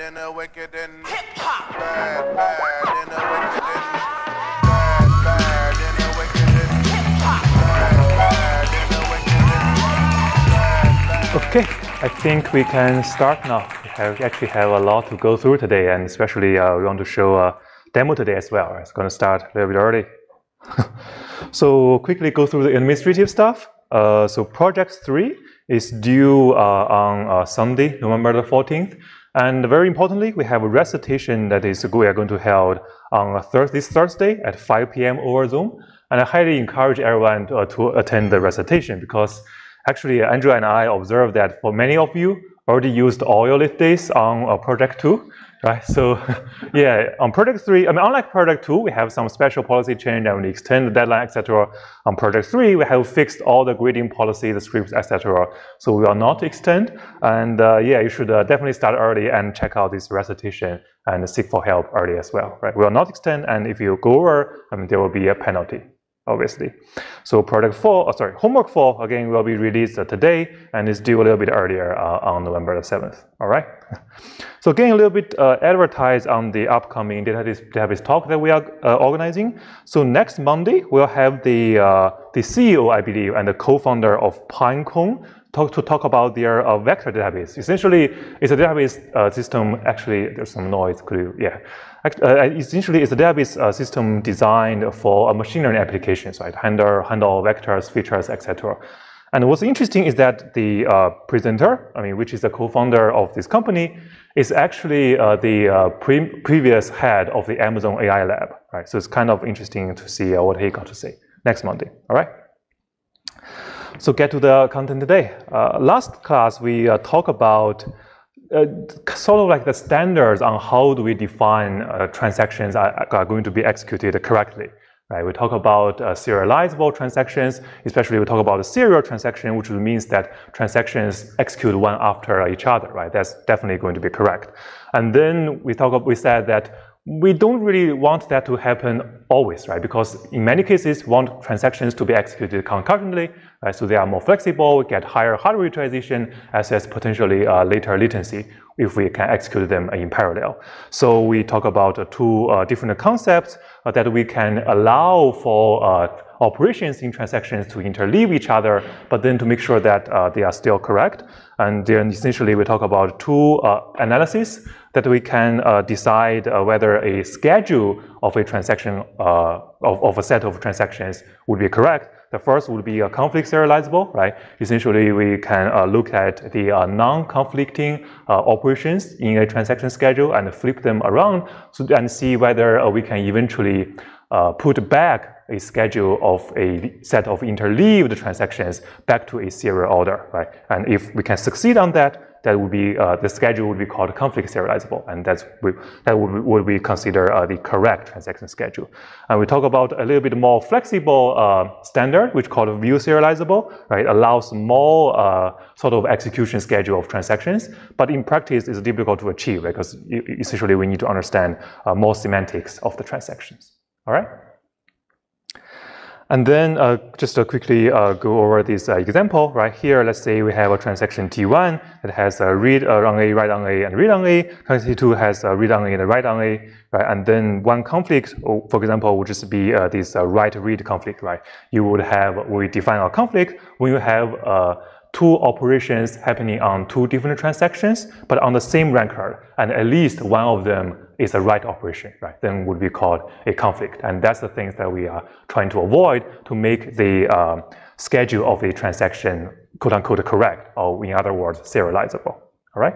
and the wicked and hip hop. Bad, bad and the wicked and bad, bad and the wicked and hip hop. Bad, bad and the wicked and bad, bad. Okay, I think we can start now. We have, actually have a lot to go through today, and especially uh, we want to show a demo today as well. It's going to start a little bit early. so quickly go through the administrative stuff. Uh, so project three is due uh, on uh, Sunday, November the 14th. And very importantly, we have a recitation that is we are going to held on Thursday, this Thursday at 5 p.m. over Zoom. And I highly encourage everyone to, uh, to attend the recitation because actually Andrew and I observed that for many of you already used all your lit days on uh, project two right? So yeah, on project three, I mean, unlike project two, we have some special policy change and we extend the deadline, etc. On project three, we have fixed all the grading policy, the scripts, etc. So we will not extend. And uh, yeah, you should uh, definitely start early and check out this recitation and seek for help early as well, right? We will not extend, and if you go over, I mean, there will be a penalty obviously. So project four, oh, sorry, homework four, again, will be released today and is due a little bit earlier uh, on November the 7th, all right? so again, a little bit uh, advertised on the upcoming database, database talk that we are uh, organizing. So next Monday, we'll have the, uh, the CEO, I believe, and the co-founder of Pinecone talk to talk about their uh, vector database. Essentially, it's a database uh, system. Actually, there's some noise. Could you, yeah. Uh, essentially, it's a database uh, system designed for machine learning applications, right? Handle, handle vectors, features, etc. And what's interesting is that the uh, presenter, I mean, which is the co-founder of this company, is actually uh, the uh, pre previous head of the Amazon AI lab, right? So it's kind of interesting to see uh, what he got to say next Monday, all right? So get to the content today. last class, we talked about uh, sort of like the standards on how do we define uh, transactions are, are, going to be executed correctly. Right? We talk about uh, serializable transactions, especially we talk about a serial transaction, which means that transactions execute one after each other. Right? That's definitely going to be correct. And then we talk. We said that we don't really want that to happen always, right? Because in many cases, we want transactions to be executed concurrently, right? So they are more flexible, get higher hardware utilization, as well as potentially uh, later latency if we can execute them in parallel. So we talk about uh, two uh, different concepts uh, that we can allow for uh, operations in transactions to interleave each other, but then to make sure that uh, they are still correct. And then essentially we talk about two uh, analyses that we can uh, decide uh, whether a schedule of a transaction, uh, of, of a set of transactions would be correct. The first would be a conflict serializable, right? Essentially, we can uh, look at the uh, non-conflicting uh, operations in a transaction schedule and flip them around so, and see whether we can eventually put back a schedule of a set of interleaved transactions back to a serial order, right? And if we can succeed on that, that would be uh, the schedule would be called conflict serializable, and that's that would, would be considered uh, the correct transaction schedule. And we talk about a little bit more flexible uh, standard, which called view serializable, right? Allows more uh, sort of execution schedule of transactions, but in practice it's difficult to achieve because essentially we need to understand uh, more semantics of the transactions. All right. And then uh, just to quickly uh, go over this uh, example right here. Let's say we have a transaction T1 that has a read on A, write on A, and read on A. Transaction T2 has a read on A and a write on A, right? And then one conflict, oh, for example, would just be uh, this uh, write-read conflict, right? You would have, we define a conflict when you have uh, two operations happening on two different transactions, but on the same record, and at least one of them is a right operation, right? Then would be called a conflict. And that's the things that we are trying to avoid to make the um, schedule of a transaction quote unquote correct, or in other words, serializable, all right?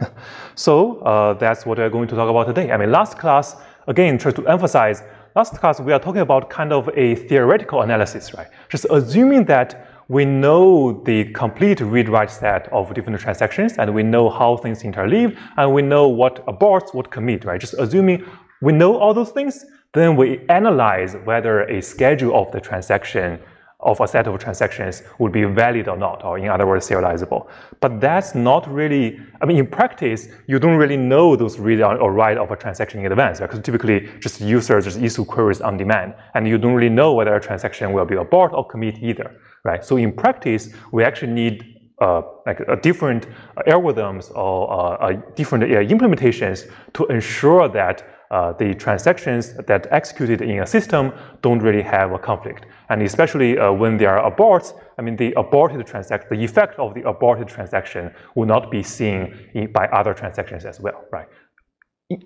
so uh, that's what we're going to talk about today. I mean, last class, again, try to emphasize, last class we are talking about kind of a theoretical analysis, right? Just assuming that we know the complete read-write set of different transactions, and we know how things interleave, and we know what aborts, what commit, right? Just assuming we know all those things, then we analyze whether a schedule of the transaction of a set of transactions would be valid or not, or in other words, serializable. But that's not really, I mean, in practice, you don't really know those read or write of a transaction in advance, because right? typically just users just issue queries on demand, and you don't really know whether a transaction will be abort or commit either right? So in practice, we actually need uh, like different algorithms or uh, different implementations to ensure that uh, the transactions that executed in a system don't really have a conflict. And especially uh, when there are aborts, I mean, the aborted transaction, the effect of the aborted transaction will not be seen in, by other transactions as well, right?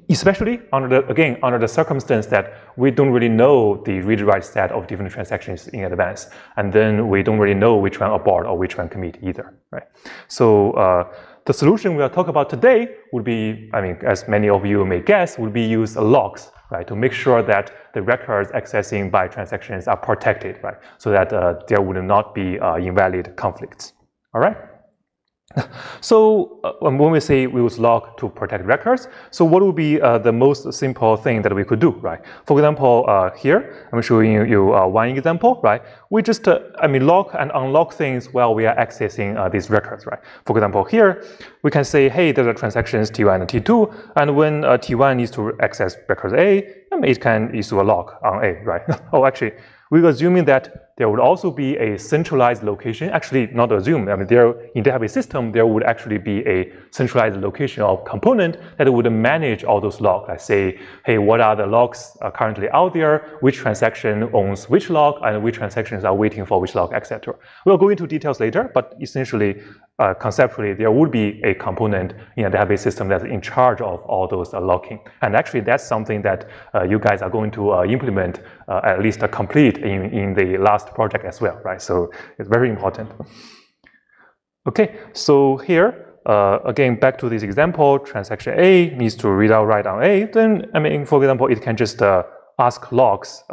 Especially under the, again, under the circumstance that we don't really know the read-write set of different transactions in advance, and then we don't really know which one abort or which one commit either, right? So uh, the solution we'll talk about today would be, I mean, as many of you may guess, would be use locks, right, to make sure that the records accessing by transactions are protected, right, so that uh, there would not be uh, invalid conflicts. All right. So uh, when we say we use lock to protect records, so what would be uh, the most simple thing that we could do, right? For example, uh, here I'm showing you uh, one example, right? We just, uh, I mean, lock and unlock things while we are accessing uh, these records, right? For example, here we can say, hey, there are transactions T1 and T2, and when T1 needs to access record A, it can issue a lock on A, right? oh, actually, we're assuming that there would also be a centralized location. Actually, not assume. I mean, there in database system, there would actually be a centralized location of component that would manage all those locks. Like say, hey, what are the locks uh, currently out there? Which transaction owns which lock, and which transactions are waiting for which lock, etc. We'll go into details later, but essentially, uh, conceptually, there would be a component in a database system that's in charge of all those uh, locking. And actually, that's something that uh, you guys are going to uh, implement, uh, at least complete in, in the last project as well, right? So it's very important. Okay, so here, uh, again, back to this example, transaction A needs to read out write on A, then, I mean, for example, it can just ask locks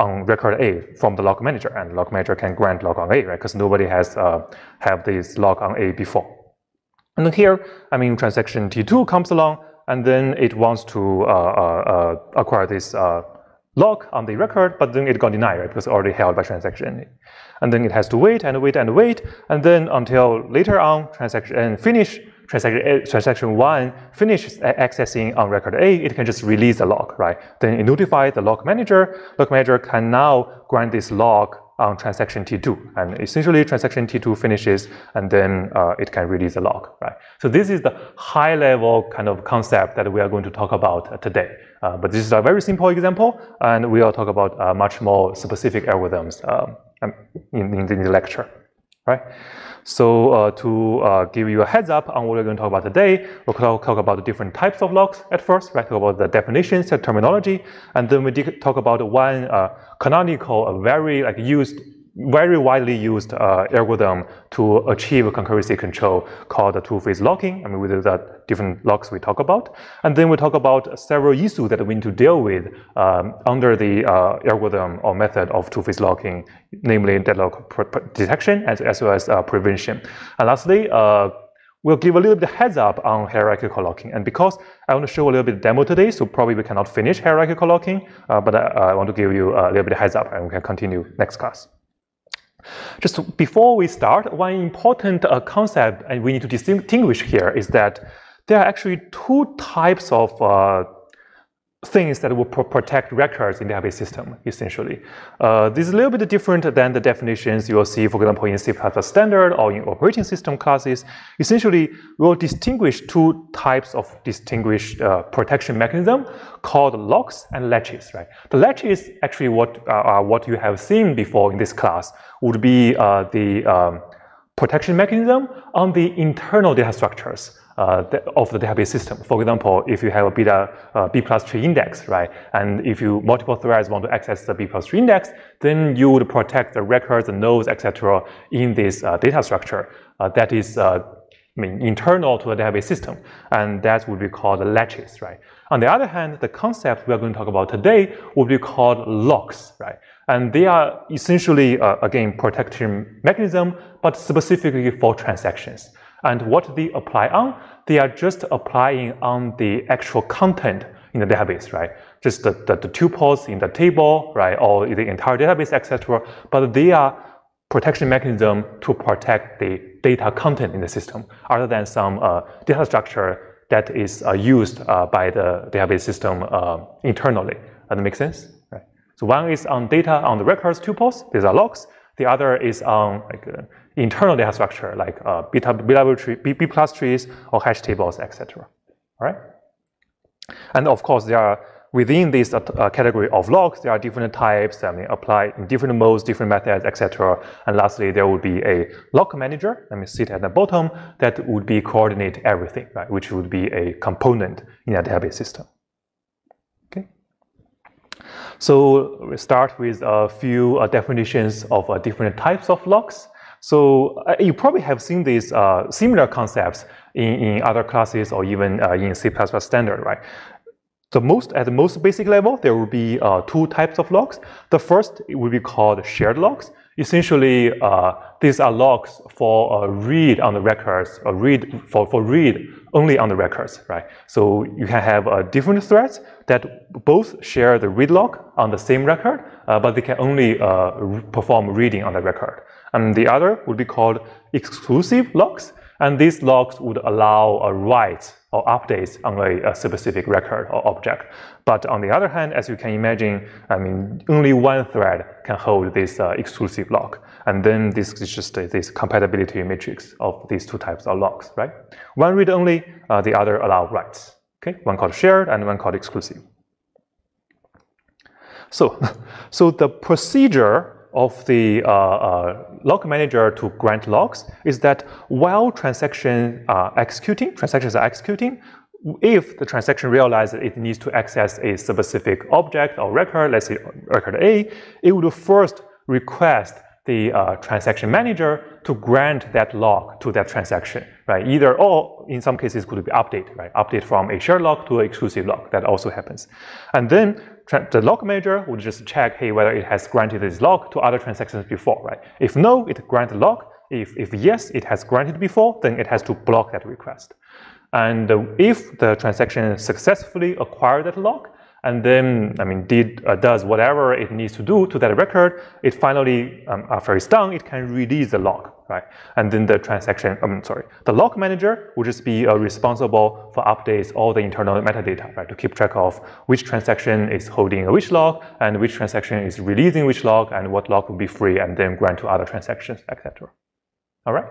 on record A from the lock manager, and lock manager can grant lock on A, right? Because nobody has uh, have this lock on A before. And here, I mean, transaction T2 comes along, and then it wants to uh, uh, uh acquire this uh, lock on the record, but then it got denied, right? Because already held by transaction. And then it has to wait and wait and wait, and then until later on, transaction N finish, transaction, A, transaction one finishes accessing on record A, it can just release the lock, right? Then it notifies the lock manager. Lock manager can now grant this lock on transaction T2. And essentially transaction T2 finishes and then uh, it can release the lock, right? So this is the high level kind of concept that we are going to talk about uh, today. Uh, but this is a very simple example and we will talk about uh, much more specific algorithms um, in, in the lecture, right? So uh, to uh, give you a heads up on what we're going to talk about today, we'll talk, talk about the different types of locks at first, right? Talk about the definitions and terminology, and then we talk about one uh, canonical, a very like used very widely used uh, algorithm to achieve a concurrency control called the two-phase locking. I mean, with the different locks we talk about. And then we talk about several issues that we need to deal with um, under the uh, algorithm or method of two-phase locking, namely deadlock detection as, as well as uh, prevention. And lastly, uh, we'll give a little bit of heads up on hierarchical locking. And because I want to show a little bit demo today, so probably we cannot finish hierarchical locking, uh, but I, uh, I want to give you a little bit of heads up and we can continue next class. Just before we start, one important uh, concept and we need to distinguish here is that there are actually two types of uh, things that will pro protect records in the database system, essentially. Uh, this is a little bit different than the definitions you will see, for example, in C++ standard or in operating system classes. Essentially, we will distinguish two types of distinguished uh, protection mechanism called locks and latches, right? The latches actually what uh, are what you have seen before in this class would be uh, the um, protection mechanism on the internal data structures uh, of the database system. For example, if you have a beta uh, B plus tree index, right, and if you multiple threads want to access the B plus tree index, then you would protect the records, the nodes, etc., in this uh, data structure uh, that is uh, I mean, internal to the database system, and that would be called latches, right? On the other hand, the concept we are going to talk about today would be called locks, right? And they are essentially, uh, again, protection mechanism, but specifically for transactions. And what they apply on, they are just applying on the actual content in the database, right? Just the, the, the tuples in the table, right, or the entire database, etc. But they are protection mechanism to protect the data content in the system, other than some uh, data structure that is uh, used uh, by the database system uh, internally. Does that make sense? Right. So one is on data on the records tuples. These are locks. The other is on like uh, internal data structure like uh, beta, beta tree, B, B plus trees or hash tables, etc. All right. And of course, there are within this uh, uh, category of locks, there are different types, I mean, apply in different modes, different methods, etc. And lastly, there would be a lock manager, let me sit at the bottom, that would be coordinate everything, right, which would be a component in a database system. Okay. So we start with a few uh, definitions of uh, different types of locks. So uh, you probably have seen these uh, similar concepts in, in other classes or even in C++ standard, right? The most at the most basic level, there will be uh, two types of locks. The first will be called shared locks. Essentially, uh, these are locks for uh, read on the records, or read for, for read only on the records, right? So you can have uh, different threads that both share the read lock on the same record, uh, but they can only uh, perform reading on the record. And the other would be called exclusive locks. And these locks would allow a write or updates on a, a, specific record or object. But on the other hand, as you can imagine, I mean, only one thread can hold this uh, exclusive lock. And then this is just uh, this compatibility matrix of these two types of locks, right? One read only, uh, the other allow writes. Okay, one called shared and one called exclusive. So, so the procedure of the uh, uh, lock manager to grant locks is that while transactions are executing, transactions are executing, if the transaction realizes it needs to access a specific object or record, let's say record A, it would first request the uh, transaction manager to grant that lock to that transaction, right? Either or, in some cases, could be update, right? Update from a shared lock to an exclusive lock. That also happens. And then the lock manager would just check, hey, whether it has granted this lock to other transactions before, right? If no, it grants the lock. If, if yes, it has granted before, then it has to block that request. And uh, if the transaction successfully acquired that lock, and then, I mean, did, uh, does whatever it needs to do to that record, it finally, um, after it's done, it can release the lock, right? And then the transaction, I'm um, sorry, the lock manager will just be uh, responsible for updates all the internal metadata, right? To keep track of which transaction is holding which lock and which transaction is releasing which lock and what lock will be free and then grant to other transactions, etc. All right?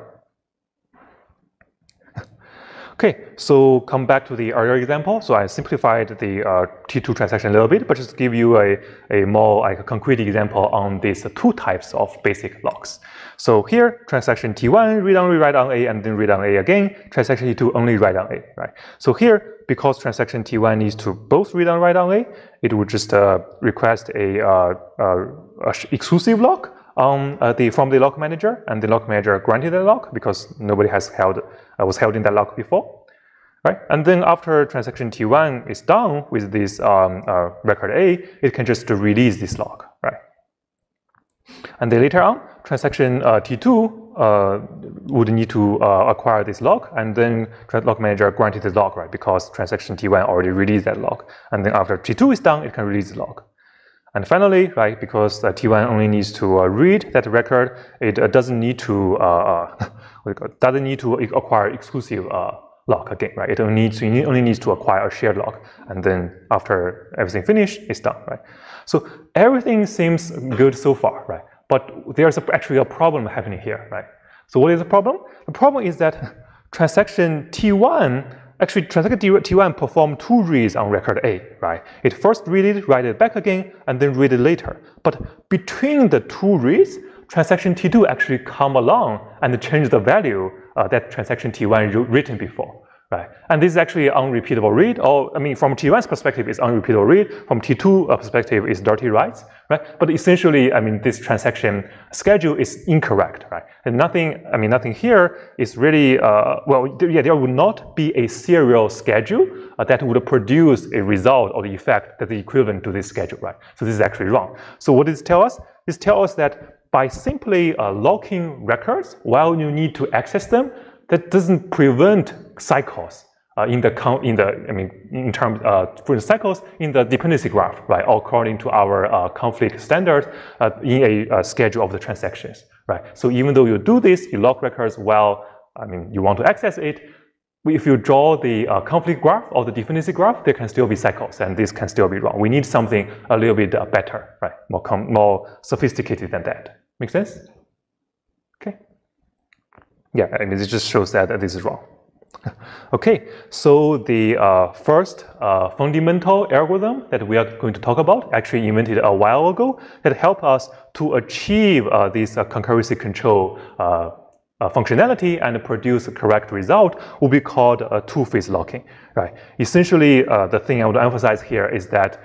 Okay, so come back to the earlier example. So I simplified the uh, T2 transaction a little bit, but just give you a, a more like concrete example on these two types of basic locks. So here, transaction T1 read only write on A and then read on A again. Transaction T2 only write on A, right? So here, because transaction T1 needs to both read on, write on A, it would just uh, request a, uh, uh a, exclusive lock um, the, from the lock manager, and the lock manager granted the lock because nobody has held uh, was held in that lock before, right? And then after transaction T1 is done with this um, uh, record A, it can just release this lock. right? And then later on, transaction uh, T2 uh, would need to uh, acquire this lock, and then lock manager granted the lock, right? Because transaction T1 already released that lock, and then after T2 is done, it can release the lock. And finally, right, because uh, T1 only needs to uh, read that record, it uh, doesn't need to uh, uh, doesn't need to acquire exclusive uh, lock again, right? It only needs to, it only needs to acquire a shared lock, and then after everything finished, it's done, right? So everything seems good so far, right? But there's a, actually a problem happening here, right? So what is the problem? The problem is that transaction T1 Actually, transaction T1 performed two reads on record A, right? It first read it, write it back again, and then read it later. But between the two reads, transaction T2 actually come along and change the value uh, that transaction T1 written before right? And this is actually unrepeatable read, or I mean, from T1's perspective, it's unrepeatable read. From T2 uh, perspective, it's dirty writes, right? But essentially, I mean, this transaction schedule is incorrect, right? And nothing, I mean, nothing here is really, uh, well, yeah, there would not be a serial schedule uh, that would produce a result or the effect that is equivalent to this schedule, right? So this is actually wrong. So what does it tell us? This tells us that by simply uh, locking records while you need to access them, that doesn't prevent cycles uh, in the count in the I mean in terms uh, for the cycles in the dependency graph, right? According to our uh, conflict standard uh, in a uh, schedule of the transactions, right? So even though you do this, you lock records while I mean you want to access it. If you draw the uh, conflict graph or the dependency graph, there can still be cycles, and this can still be wrong. We need something a little bit better, right? More more sophisticated than that. Make sense? Okay. Yeah, I mean, it just shows that this is wrong. okay, so the uh, first uh, fundamental algorithm that we are going to talk about, actually invented a while ago, that help us to achieve uh, this uh, concurrency control uh, uh, functionality and produce a correct result will be called a two-phase locking, right? Essentially, the thing I to emphasize here is that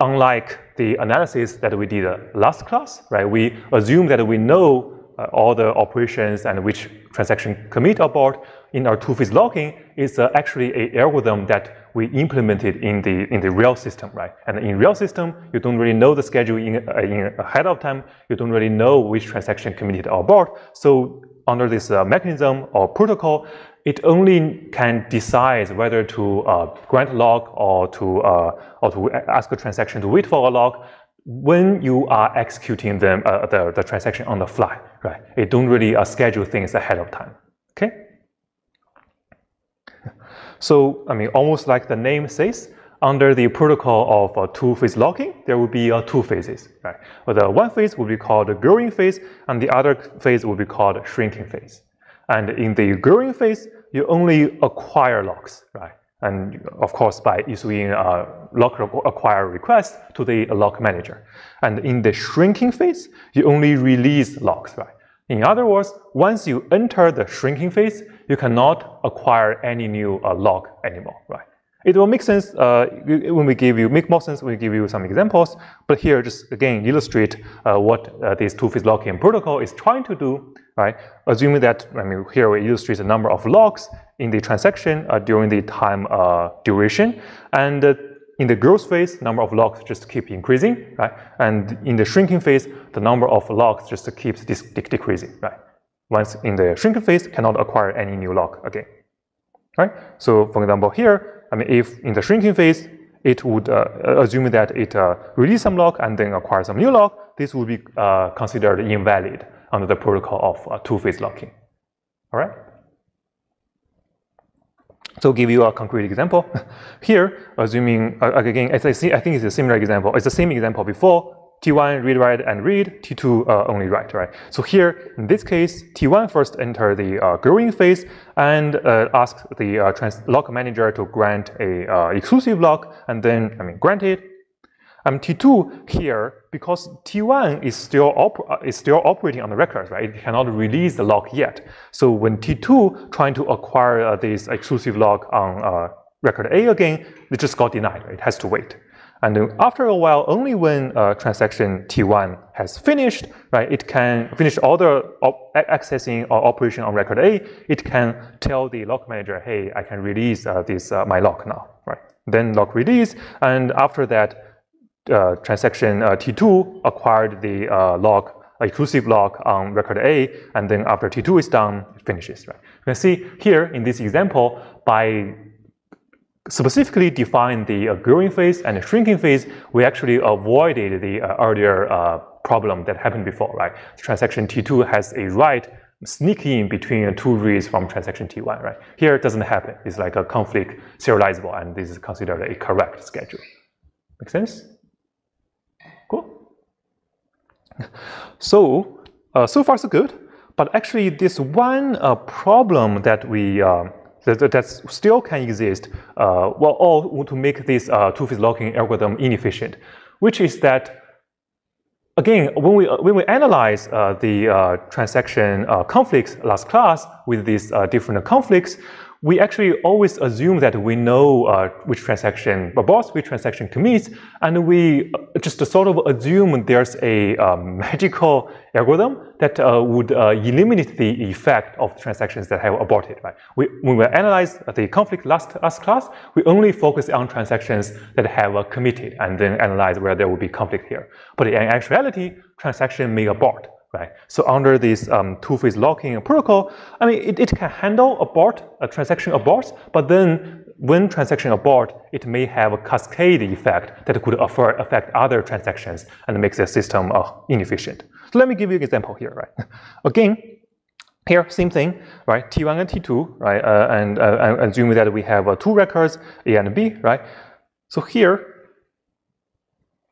unlike the analysis that we did last class, right, we assume that we know all the operations and which transaction commit or abort, in our two-phase locking is uh, actually a algorithm that we implemented in the in the real system, right? And in real system, you don't really know the schedule in, uh, in ahead of time. You don't really know which transaction committed abort. So under this uh, mechanism or protocol, it only can decide whether to uh, grant lock or to uh, or to ask a transaction to wait for a lock when you are executing them, uh, the, the transaction on the fly, right? It don't really schedule things ahead of time. Okay. So, I mean, almost like the name says, under the protocol of uh, two-phase locking, there will be uh, two phases, right? Well, the one phase will be called the growing phase, and the other phase will be called shrinking phase. And in the growing phase, you only acquire locks, right? And of course, by issuing a lock acquire request to the lock manager. And in the shrinking phase, you only release locks, right? In other words, once you enter the shrinking phase, you cannot acquire any new uh, lock anymore, right? It will make sense uh, when we give you, make more sense when we give you some examples, but here just again illustrate uh, what uh, this two-phase locking protocol is trying to do, right? Assuming that, I mean, here we illustrate the number of locks in the transaction uh, during the time uh, duration, and in the growth phase, number of locks just keep increasing, right? And in the shrinking phase, the number of locks just keeps decreasing, right? once in the shrinking phase, cannot acquire any new lock again. Right? So for example, here, I mean, if in the shrinking phase, it would uh, assume that it uh, release some lock and then acquire some new lock, this would be uh, considered invalid under the protocol of two-phase locking. All right? So give you a concrete example. Here, assuming, again, as I, see, I think it's a similar example. It's the same example before, T1 read write and read, T2 uh, only write, right? So here, in this case, T1 first enter the uh, growing phase and uh, ask the uh, lock manager to grant a uh, exclusive lock and then, I mean, grant it. Um, T2 here, because T1 is still, uh, is still operating on the record, right? It cannot release the lock yet. So when T2 trying to acquire this exclusive lock on record A again, it just got denied, right? It has to wait. And after a while, only when uh, transaction T1 has finished, right, it can finish all the accessing or operation on record A, it can tell the lock manager, hey, I can release uh, this uh, my lock now, right? Then lock release, and after that, uh, transaction uh, T2 acquired the uh, lock, exclusive lock on record A, and then after T2 is done, it finishes, right? You can see here in this example, by specifically define the uh, growing phase and shrinking phase, we actually avoided the uh, earlier uh, problem that happened before, right? Transaction T2 has a write sneaking in between two reads from transaction T1, right? Here it doesn't happen. It's like a conflict serializable, and this is considered a correct schedule. Make sense? Cool. So, uh, so far so good. But actually, this one uh, problem that we um, that, that still can exist, uh, well, or to make this uh, two-phase locking algorithm inefficient, which is that again, when we when we analyze uh, the uh, transaction uh, conflicts last class with these uh, different conflicts, we actually always assume that we know uh, which transaction aborts, which transaction commits, and we just sort of assume there's a um, magical algorithm that uh, would uh, eliminate the effect of transactions that have aborted. Right? We, when we analyze the conflict last, last class, we only focus on transactions that have uh, committed and then analyze where there will be conflict here. But in actuality, transaction may abort right? So under this um, two-phase locking protocol, I mean, it, it can handle abort, a transaction abort, but then when transaction abort, it may have a cascade effect that could affect other transactions and makes the system uh, inefficient. So let me give you an example here, right? Again, here, same thing, right? T1 and T2, right? Uh, and uh, assuming that we have uh, two records, A and B, right? So here,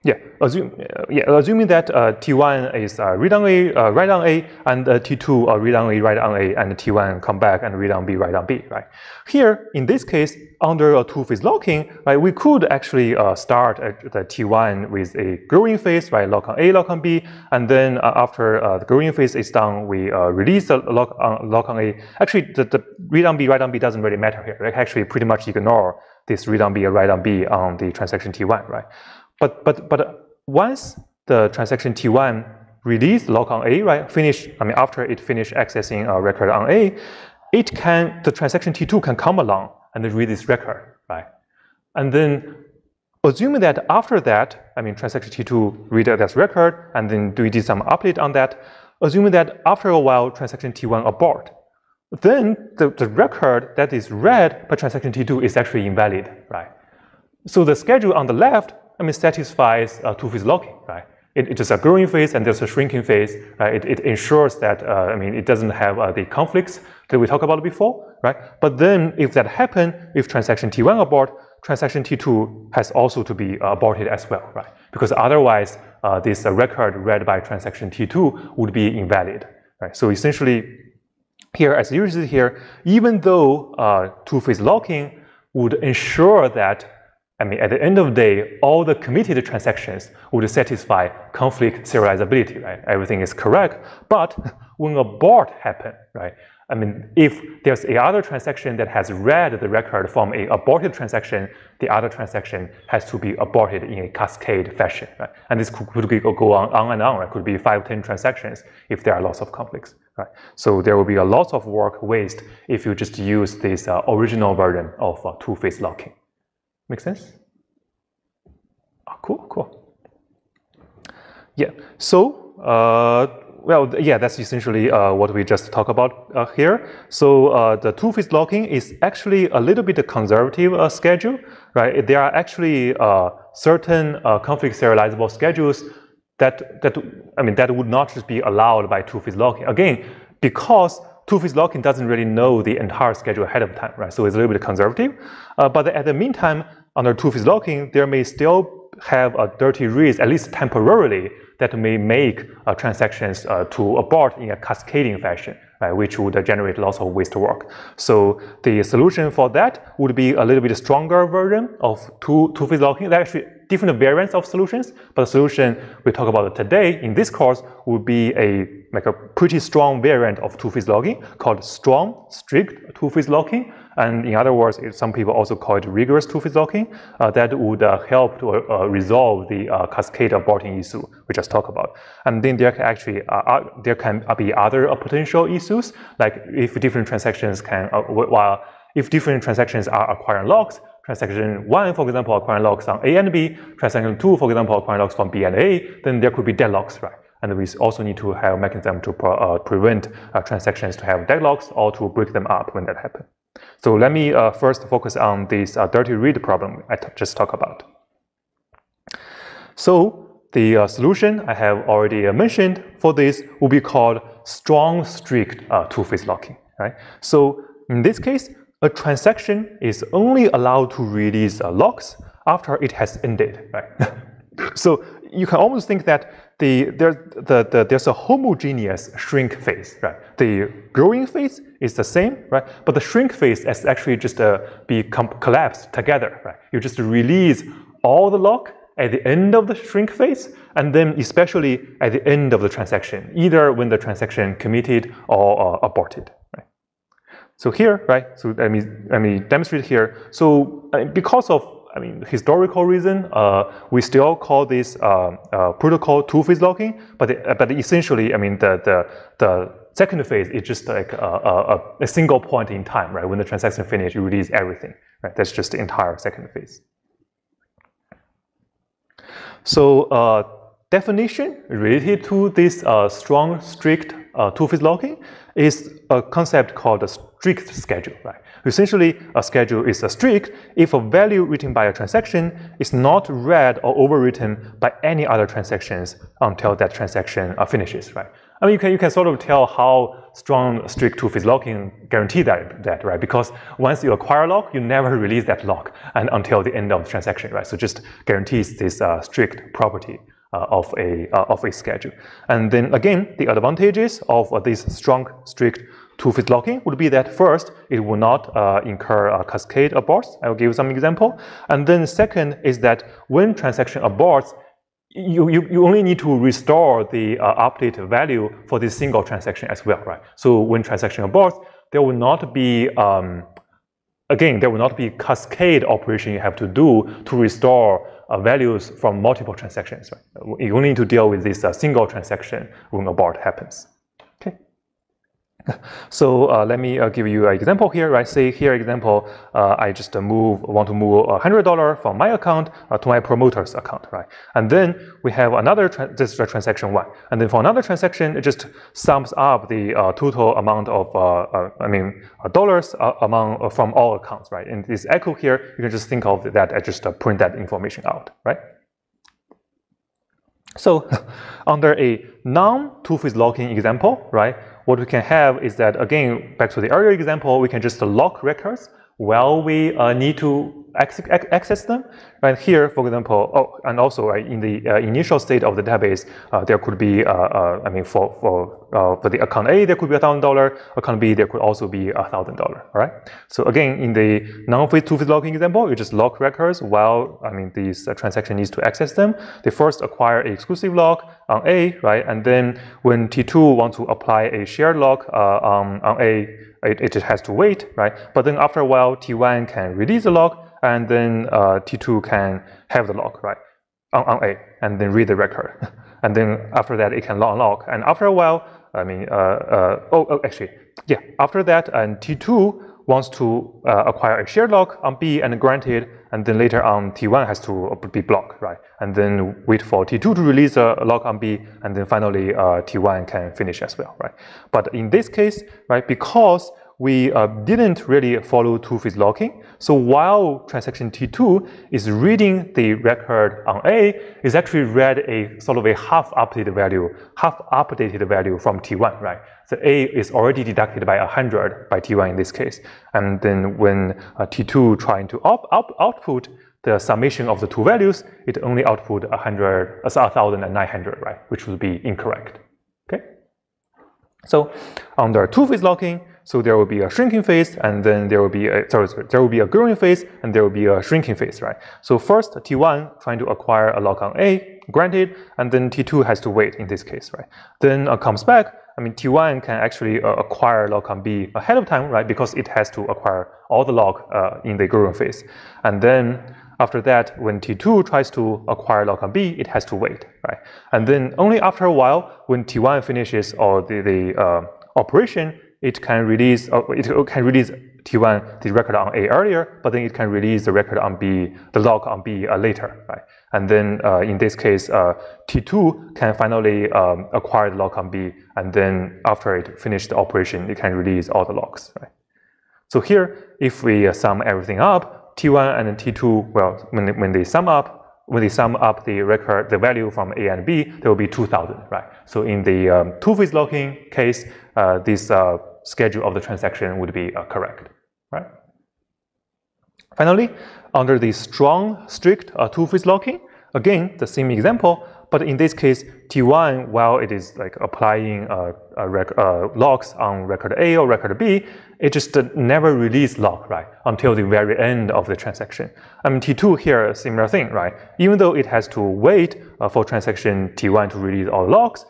Yeah, assume, uh, yeah, assuming that uh, T1 is uh, read on A, uh, write on A, and uh, T2 uh, read on A, write on A, and T1 come back and read on B, write on B, right? Here, in this case, under a two-phase locking, right, we could actually uh, start at the T1 with a growing phase, right, lock on A, lock on B, and then after the growing phase is done, we release the lock on, lock on A. Actually, the, the read on B, write on B doesn't really matter here. We actually pretty much ignore this read on B write on B on the transaction T1, right? But but but once the transaction T1 release lock on A, right? Finish. I mean, after it finish accessing a record on A, it can the transaction T2 can come along and read this record, right? And then assuming that after that, I mean, transaction T2 read that record and then do did some update on that. Assuming that after a while, transaction T1 abort, then the, the record that is read by transaction T2 is actually invalid, right? So the schedule on the left I mean, satisfies uh, two-phase locking, right? It, it's a growing phase and there's a shrinking phase, right? It, it ensures that, uh, I mean, it doesn't have uh, the conflicts that we talked about before, right? But then if that happens, if transaction T1 abort, transaction T2 has also to be aborted as well, right? Because otherwise, uh, this uh, record read by transaction T2 would be invalid, right? So essentially, here, as you see here, even though uh, two-phase locking would ensure that I mean, at the end of the day, all the committed transactions would satisfy conflict serializability, right? Everything is correct. But when abort happen, right? I mean, if there's a other transaction that has read the record from a aborted transaction, the other transaction has to be aborted in a cascade fashion, right? And this could, go on, on and on, right? Could be five, 10 transactions if there are lots of conflicts, right? So there will be a lot of work waste if you just use this uh, original version of uh, two-phase locking. Make sense? Oh, cool, cool. Yeah, so, uh, well, yeah, that's essentially uh, what we just talked about uh, here. So uh, the two-phase locking is actually a little bit conservative uh, schedule, right? There are actually uh, certain conflict serializable schedules that, that, I mean, that would not just be allowed by two-phase locking. Again, because two-phase locking doesn't really know the entire schedule ahead of time, right? So it's a little bit conservative. but at the meantime, under two-phase locking, there may still have a dirty reads, at least temporarily, that may make uh, transactions uh, to abort in a cascading fashion, right, which would uh, generate lots of waste work. So the solution for that would be a little bit stronger version of two, two-phase locking. There are actually different variants of solutions, but the solution we talk about today in this course would be a like a pretty strong variant of two-phase locking called strong, strict two-phase locking, and in other words, some people also call it rigorous two-phase locking. Uh, that would uh, help to uh, resolve the uh, cascade aborting issue we just talked about. And then there can actually uh, uh, there can be other potential issues, like if different transactions can while if different transactions are acquiring locks, transaction one, for example, acquiring locks on A and B, transaction two, for example, acquiring locks from B and A, then there could be deadlocks, right? And we also need to have a mechanism to uh, prevent uh, transactions to have deadlocks or to break them up when that happens. So let me uh, first focus on this uh, dirty read problem I just talked about. So the uh, solution I have already uh, mentioned for this will be called strong strict uh, two-phase locking. Right? So in this case, a transaction is only allowed to release uh, locks after it has ended. Right? so you can almost think that the, there, the, the, there's a homogeneous shrink phase, right? The growing phase is the same, right? But the shrink phase is actually just uh, be collapsed together, right? You just release all the lock at the end of the shrink phase, and then especially at the end of the transaction, either when the transaction committed or uh, aborted, right? So here, right? So let me let me demonstrate here. So uh, because of I mean, historical reason, uh, we still call this uh, uh, protocol two-phase locking, but it, but essentially, I mean, the the the second phase is just like a, a, a, single point in time, right? When the transaction finishes, you release everything, right? That's just the entire second phase. So uh, definition related to this uh, strong, strict uh, two-phase locking is a concept called a strict schedule, right? Essentially, a schedule is a strict if a value written by a transaction is not read or overwritten by any other transactions until that transaction uh, finishes, right? I mean, you can, you can sort of tell how strong strict two-phase locking guarantee that, that, right? Because once you acquire a lock, you never release that lock and until the end of the transaction, right? So just guarantees this uh, strict property uh, of a uh, of a schedule. And then again, the advantages of uh, this strong strict two-phase locking would be that first, it will not uh, incur a cascade aborts. I will give you some example. And then second is that when transaction aborts, you, you, you only need to restore the uh, update value for this single transaction as well, right? So when transaction aborts, there will not be, um, again, there will not be cascade operation you have to do to restore values from multiple transactions, right? You only need to deal with this uh, single transaction when abort happens. So uh, let me uh, give you an example here. Right, say here example, uh, I just uh, move want to move hundred dollar from my account uh, to my promoter's account, right? And then we have another this is transaction one, and then for another transaction, it just sums up the uh, total amount of I mean dollars among from all accounts, right? In this echo here, you can just think of that as just print that information out, right? So under a non-two-phase locking example, right? What we can have is that, again, back to the earlier example, we can just lock records while we uh, need to access them. Right here, for example, oh, and also right, in the uh, initial state of the database, uh, there could be, uh, uh, I mean, for for uh, for the account A, there could be a thousand dollar. Account B, there could also be a thousand dollar. All right. So again, in the non-phase two-phase locking example, you just lock records while I mean this transaction needs to access them. They first acquire an exclusive lock on A, right, and then when T2 wants to apply a shared lock on on A it, it just has to wait, right? But then after a while, T1 can release the lock, and then uh, T2 can have the lock, right, on, on A, and then read the record. and then after that, it can unlock. And after a while, I mean, uh, uh, oh, oh, actually, yeah, after that, and T2 wants to uh, acquire a shared lock on B and grant it, and then later on T1 has to be blocked, right? And then wait for T2 to release a lock on B, and then finally uh, T1 can finish as well, right? But in this case, right, because we uh, didn't really follow two-phase locking. So while transaction T2 is reading the record on A, it's actually read a sort of a half updated value, half updated value from T1, right? So A is already deducted by 100 by T1 in this case. And then when uh, T2 trying to output the summation of the two values, it only output 100, uh, 1,900, right? Which would be incorrect, okay? So under two-phase locking, so there will be a shrinking phase, and then there will be a sorry, sorry, there will be a growing phase, and there will be a shrinking phase, right? So first T1 trying to acquire a lock on A, granted, and then T2 has to wait in this case, right? Then uh, comes back. I mean, T1 can actually uh, acquire lock on B ahead of time, right? Because it has to acquire all the lock uh, in the growing phase, and then after that, when T2 tries to acquire lock on B, it has to wait, right? And then only after a while, when T1 finishes all the, the uh, operation, it can release uh, it can release T1 the record on A earlier, but then it can release the record on B, the lock on B uh, later, right? And then uh, in this case, uh, T2 can finally um, acquire the lock on B, and then after it finishes the operation, it can release all the locks, right? So here, if we uh, sum everything up, T1 and T2, well, when they, when they sum up, when they sum up the record, the value from A and B, there will be 2,000, right? So in the um, two-phase locking case, uh, this schedule of the transaction would be uh, correct, right? Finally, under the strong, strict uh, two-phase locking, again, the same example, but in this case, T1, while it is like applying uh, uh, locks on record A or record B, it just uh, never release lock, right, until the very end of the transaction. I mean, T2 here, similar thing, right? Even though it has to wait uh, for transaction T1 to release all locks,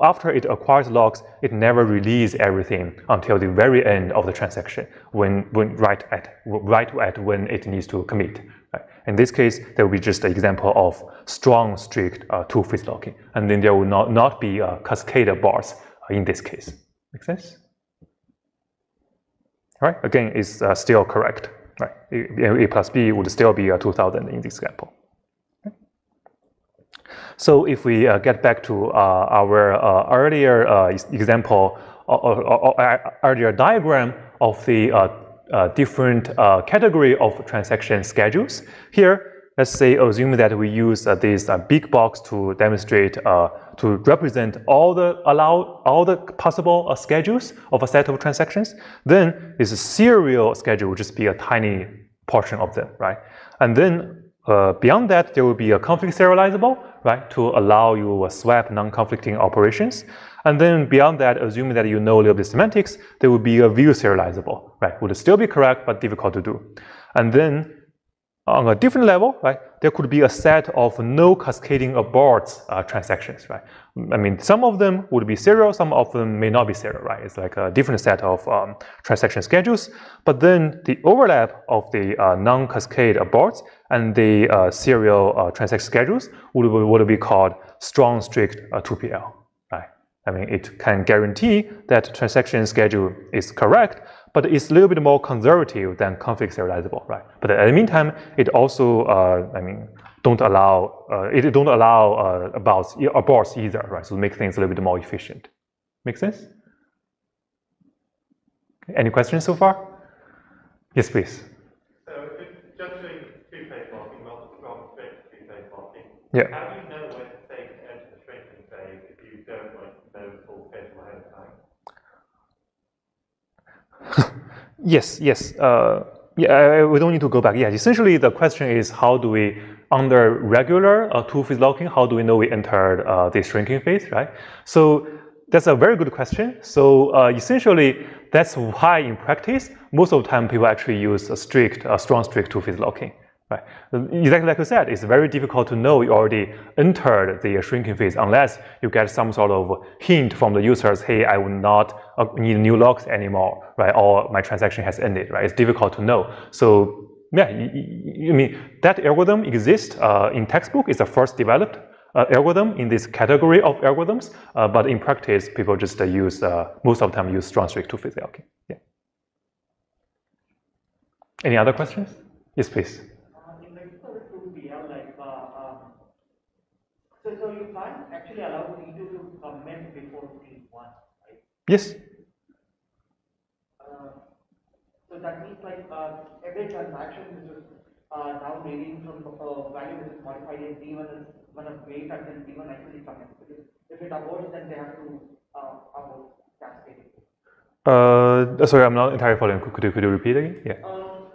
after it acquires locks, it never releases everything until the very end of the transaction, when, when right at right at when it needs to commit. Right? In this case, there will be just an example of strong, strict uh, two-phase locking, and then there will not, not be a cascade bars in this case. Make sense? Right? Again, it's uh, still correct. Right? A, plus B would still be a 2000 in this example. So if we uh, get back to uh, our uh, earlier uh, example, or, earlier diagram of the uh, uh, different category of transaction schedules, here let's say assume that we use this big box to demonstrate to represent all the allow all the possible schedules of a set of transactions, then this serial schedule will just be a tiny portion of them, right? And then uh, beyond that, there will be a conflict serializable, right, to allow you a swap non-conflicting operations. And then beyond that, assuming that you know a little bit semantics, there will be a view serializable, right? Would still be correct, but difficult to do. And then on a different level, right, there could be a set of no cascading aborts uh, transactions, right? I mean, some of them would be serial, some of them may not be serial, right? It's like a different set of um, transaction schedules. But then the overlap of the uh, non-cascade aborts and the uh, serial uh, transaction schedules would, would be called strong strict 2PL, uh, right? I mean, it can guarantee that transaction schedule is correct, but it's a little bit more conservative than conflict serializable, right? But at the meantime, it also, uh, I mean, don't allow uh, it don't allow uh, aborts either, right? So make things a little bit more efficient. Make sense? Any questions so far? Yes, please. So if just doing two-phase locking, not not strict two-phase locking. Yeah. How do you know when to to enter the shrinking phase if you don't like know the full schedule ahead of time? Yes, yes. Uh, yeah, we don't need to go back. Yeah, essentially the question is how do we, under regular uh, two-phase locking, how do we know we entered uh, the shrinking phase, right? So that's a very good question. So uh, essentially, that's why in practice, most of the time people actually use a strict, a strong strict two-phase locking. Right. Exactly like you said, it's very difficult to know you already entered the shrinking phase unless you get some sort of hint from the users, hey, I will not uh, need new locks anymore, right? Or my transaction has ended, right? It's difficult to know. So yeah, I mean, that algorithm exists uh, in textbook. It's the first developed uh, algorithm in this category of algorithms, uh, but in practice, people just uh, use, uh, most of the time use strong strict two-phase locking. Yeah. Any other questions? Yes, please. So, so you can't actually allow T2 to comment before T1, right? Yes. Uh, so that means like uh, every transaction which is uh, now varying from uh, value which is modified in T1 is going to wait until T1 actually. Because if it aborts, then they have to uh, abort cascading. Uh, sorry, I'm not entirely following. Could you, could you repeat again? Yeah. Um,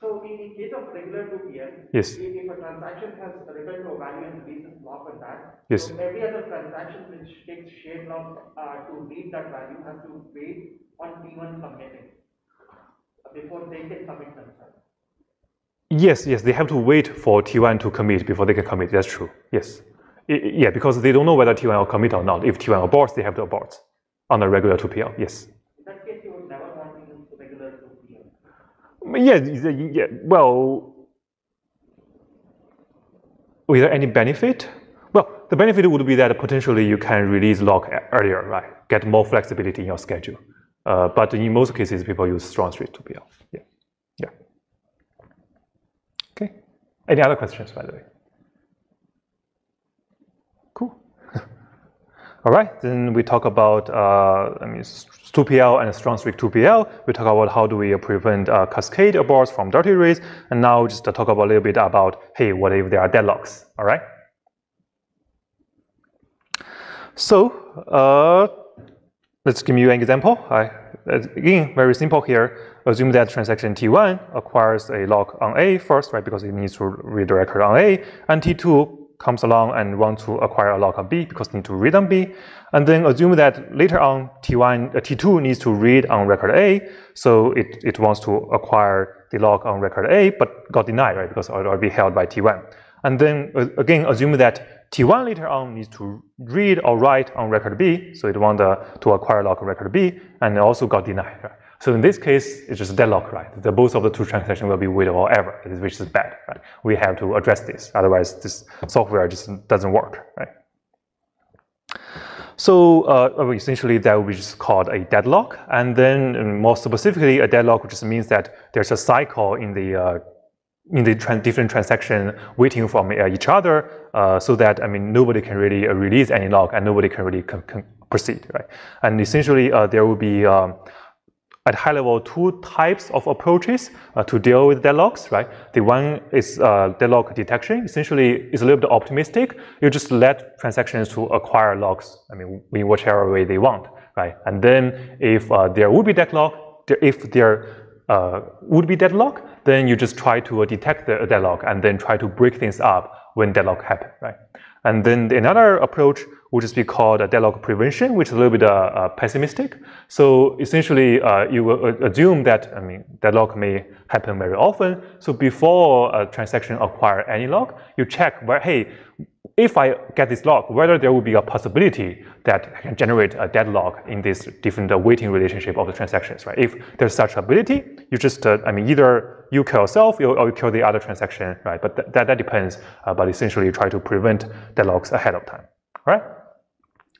so in the case of regular 2PL, Yes. if, if a transaction has returned to a value and the basis lock on that, Yes. so every other transaction which takes shared lock uh, to read that value has to wait on T1 submitting before they can commit themselves. Yes, yes, they have to wait for T1 to commit before they can commit. That's true. Yes. I- I- yeah, because they don't know whether T1 will commit or not. If T1 aborts, they have to abort on a regular 2PL. Yes. In that case, you would never want to use regular 2PL. Yeah, yeah, yeah. Well, is there any benefit? The benefit would be that potentially you can release lock earlier, right? Get more flexibility in your schedule. Uh, but in most cases, people use strong strict 2PL. Yeah, yeah. Okay. Any other questions, by the way? Cool. All right, then we talk about uh, I mean, s- 2PL and strong strict 2PL. We talk about how do we prevent uh, cascade aborts from dirty reads, and now just to talk about a little bit about hey, what if there are deadlocks? All right. So uh, let's give you an example. I, again, very simple here. Assume that transaction T1 acquires a lock on A first, right? Because it needs to read the record on A, and T2 comes along and wants to acquire a lock on B because it needs to read on B. And then assume that later on T1, uh, T2 needs to read on record A, so it, it wants to acquire the lock on record A, but got denied, right? Because it be held by T1. And then uh, again, assume that T1 later on needs to read or write on record B, so it wants uh, to acquire lock record B, and it also got denied. Right? So in this case, it's just deadlock, right? The both of the two transactions will be waitable ever, which is bad, right? We have to address this, otherwise this software just doesn't work, right? So uh, essentially, that would be just called a deadlock, and then more specifically, a deadlock which just means that there's a cycle in the uh, in the different transaction waiting from uh, each other, uh, so that I mean nobody can really uh, release any lock and nobody can really con- proceed, right? And essentially, uh, there will be um, at high level two types of approaches uh, to deal with deadlocks, right? The one is uh, deadlock detection. Essentially, it's a little bit optimistic. You just let transactions to acquire locks, I mean, in whichever way they want, right? And then if uh, there would be deadlock, if there uh, would be deadlock, then you just try to detect the deadlock and then try to break things up when deadlock happen, right? And then another approach would just be called a deadlock prevention, which is a little bit uh, uh, pessimistic. So essentially, uh, you will uh, assume that I mean deadlock may happen very often. So before a transaction acquire any lock, you check where hey, if I get this lock, whether there will be a possibility that I can generate a deadlock in this different waiting relationship of the transactions, right? If there's such ability, you just, uh, I mean, either you kill yourself or you kill the other transaction, right? But th that, that depends, uh, but essentially you try to prevent deadlocks ahead of time, right?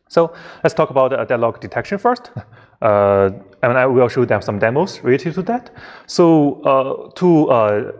So let's talk about uh, deadlock detection first. Uh, and I will show them some demos related to that. So uh, to uh,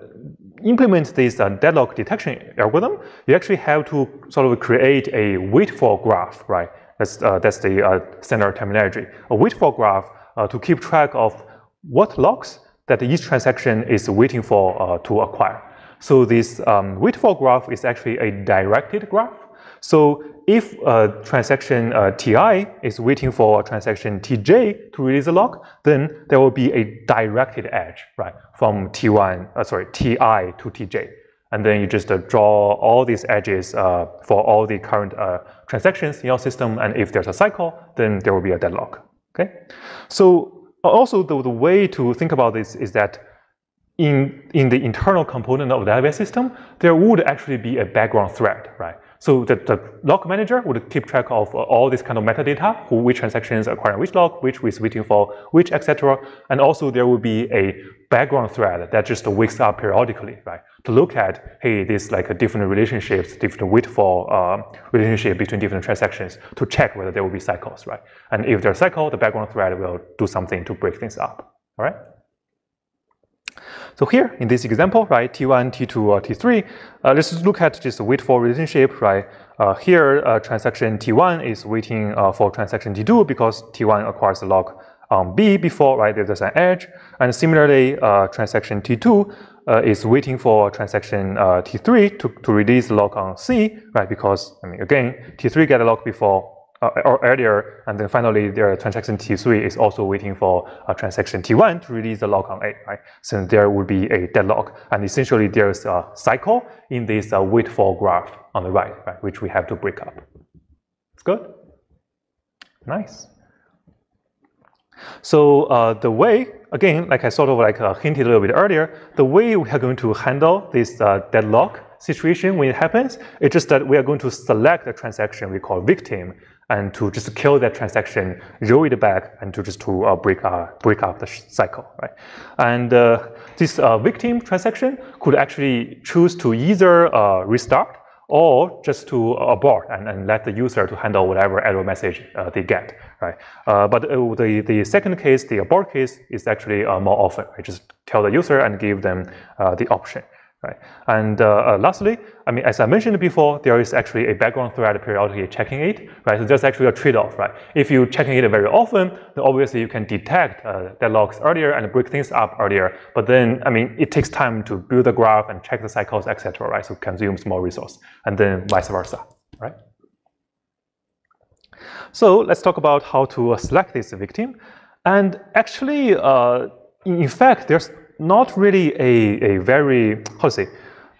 implement this uh, deadlock detection algorithm, you actually have to sort of create a wait for graph, right? That's, uh, that's the uh, standard terminology. A wait for graph uh, to keep track of what locks that each transaction is waiting for uh, to acquire. So this um, wait for graph is actually a directed graph. So if a transaction uh, Ti is waiting for a transaction Tj to release a lock, then there will be a directed edge, right, from T1, uh, sorry, Ti to Tj. And then you just uh, draw all these edges uh, for all the current uh, transactions in your system. And if there's a cycle, then there will be a deadlock, okay? So also the, the way to think about this is that in, in the internal component of the database system, there would actually be a background thread, right? So the, the lock manager would keep track of uh, all this kind of metadata, who, which transactions acquiring which lock, which is waiting for which, etc. And also there will be a background thread that just wakes up periodically, right? To look at, hey, this like different relationships, different wait for uh, relationship between different transactions to check whether there will be cycles, right? And if there's a cycle, the background thread will do something to break things up, all right? So here in this example, right, T1, T2, or T3, uh, let's look at this wait for relationship, right? Uh, here, uh, transaction T1 is waiting uh, for transaction T2 because T1 acquires the lock on B before, right? There's an edge. And similarly, uh, transaction T2 uh, is waiting for transaction T3 to, to release lock on C, right? Because, I mean, again, T3 get a lock before uh, or earlier, and then finally their transaction T3 is also waiting for a transaction T1 to release the lock on A, right? So there would be a deadlock, and essentially there's a cycle in this uh, wait for graph on the right, right, which we have to break up. It's good? Nice. So uh, the way, again, like I sort of like uh, hinted a little bit earlier, the way we are going to handle this uh, deadlock situation when it happens, it's just that we are going to select a transaction we call victim and to just kill that transaction, roll it back, and to just to uh, break uh, break up the cycle, right? And uh, this uh, victim transaction could actually choose to either uh, restart or just to abort and, and let the user to handle whatever error message uh, they get, right? but the the second case, the abort case, is actually more often. I just tell the user and give them the option. Right. And uh, uh, lastly, I mean, as I mentioned before, there is actually a background thread periodically checking it, right? So there's actually a trade-off, right? If you're checking it very often, then obviously you can detect uh, deadlocks earlier and break things up earlier. But then, I mean, it takes time to build the graph and check the cycles, etc., right? So it consumes more resource, and then vice versa, right? So let's talk about how to select this victim. And actually, uh, in fact, there's not really a, a very, how to say,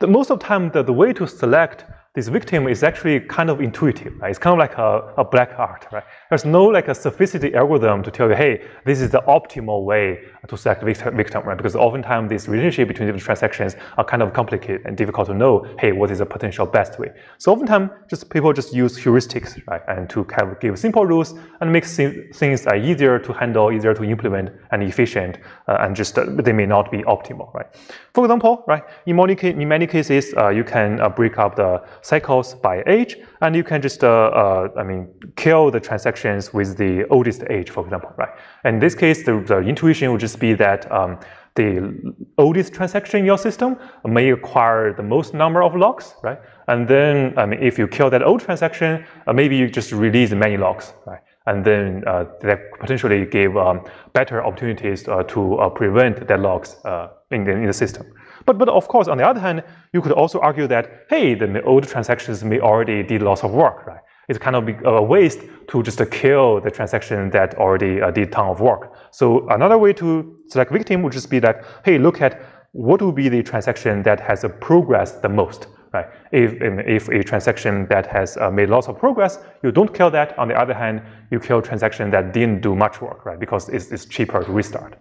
the, most of the time the, the way to select this victim is actually kind of intuitive, right? It's kind of like a, a black art, right? There's no like a sophisticated algorithm to tell you, hey, this is the optimal way to select victim, right? Because oftentimes these relationship between different transactions are kind of complicated and difficult to know, hey, what is the potential best way? So oftentimes just people just use heuristics, right? And to kind of give simple rules and make things uh, easier to handle, easier to implement and efficient, uh, and just uh, they may not be optimal, right? For example, right, in many, in many cases, uh, you can uh, break up the cycles by age, and you can just, uh, uh, I mean, kill the transactions with the oldest age, for example, right? In this case, the, the intuition would just be that um, the oldest transaction in your system may acquire the most number of locks, right? And then, I mean, if you kill that old transaction, uh, maybe you just release many locks, right? And then uh, that potentially give um, better opportunities uh, to uh, prevent deadlocks uh, in, the, in the system. But, but of course, on the other hand, you could also argue that, hey, the old transactions may already did lots of work, right? It's kind of a waste to just kill the transaction that already uh, did ton of work. So another way to select victim would just be like, hey, look at what would be the transaction that has progressed the most, right? If, if a transaction that has uh, made lots of progress, you don't kill that. On the other hand, you kill transaction that didn't do much work, right? Because it's, it's cheaper to restart.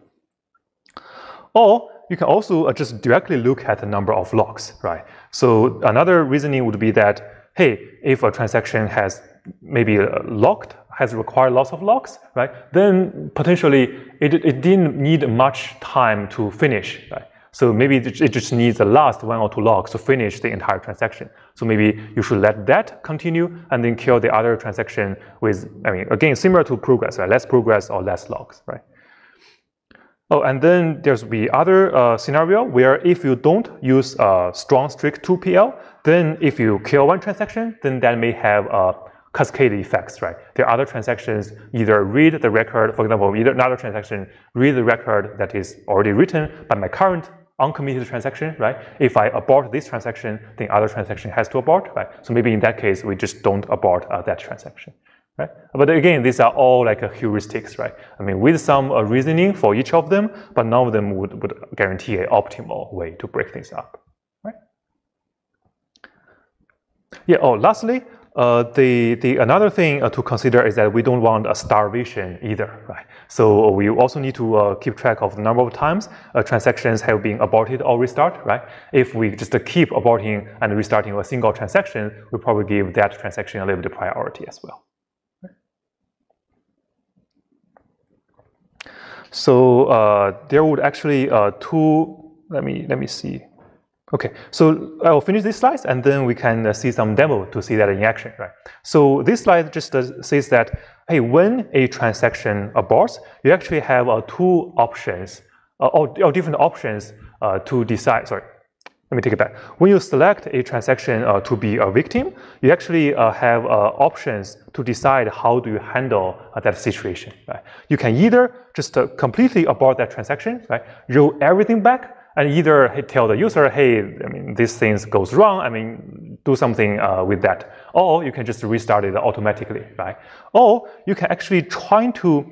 Or you can also uh, just directly look at the number of locks, right? So another reasoning would be that, hey, if a transaction has maybe uh, locked, has required lots of locks, right? Then potentially it, it didn't need much time to finish, right? So maybe it just needs the last one or two locks to finish the entire transaction. So maybe you should let that continue and then kill the other transaction with, I mean, again, similar to progress, right? Less progress or less locks, right? Oh, and then there's the other uh, scenario where if you don't use a strong strict 2PL, then if you kill one transaction, then that may have a cascade effects, right? The other transactions either read the record, for example, either another transaction read the record that is already written by my current uncommitted transaction, right? If I abort this transaction, then other transaction has to abort, right? So maybe in that case, we just don't abort uh, that transaction, right? But again, these are all like heuristics, right? I mean, with some uh, reasoning for each of them, but none of them would, would guarantee an optimal way to break things up, right? Yeah, oh, lastly, uh, the, the another thing uh, to consider is that we don't want a starvation either, right? So we also need to uh, keep track of the number of times uh, transactions have been aborted or restart, right? If we just keep aborting and restarting a single transaction, we probably give that transaction a little bit of priority as well. So uh, there would actually uh, two. Let me let me see. Okay, so I will finish this slide and then we can uh, see some demo to see that in action, right? So this slide just says that, hey, when a transaction aborts, you actually have uh, two options, uh, or, or, different options to decide, sorry, let me take it back. When you select a transaction uh, to be a victim, you actually have options to decide how do you handle that situation, right? You can either just completely abort that transaction, right? Roll everything back and either tell the user, hey, I mean, this thing goes wrong, I mean, do something uh, with that. Or you can just restart it automatically, right? Or you can actually try to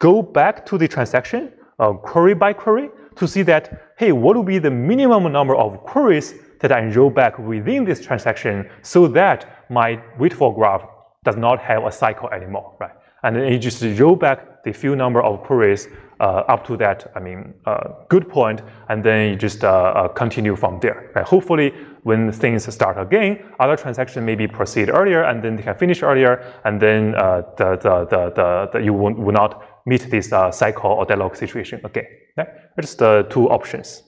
go back to the transaction, uh, query by query, to see that, hey, what will be the minimum number of queries that I roll back within this transaction so that my wait for graph does not have a cycle anymore, right? And then you just roll back the few number of queries uh, up to that, I mean, uh, good point, and then you just uh, continue from there. Right? Hopefully, when things start again, other transactions maybe proceed earlier, and then they can finish earlier, and then the, the, the, the, the, you will, will not meet this cycle or deadlock situation again. Okay? Just the two options.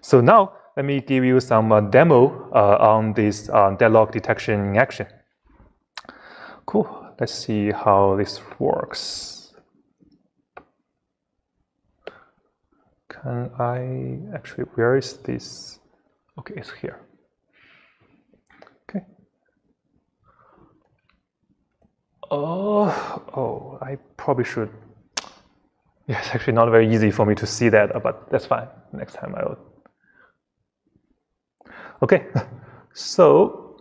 So now, let me give you some uh, demo uh, on this uh, deadlock detection in action. Cool. Let's see how this works. Can I actually, where is this? Okay, it's here. Okay. Oh, oh, I probably should. Yeah, it's actually not very easy for me to see that, but that's fine. Next time I will. Okay, so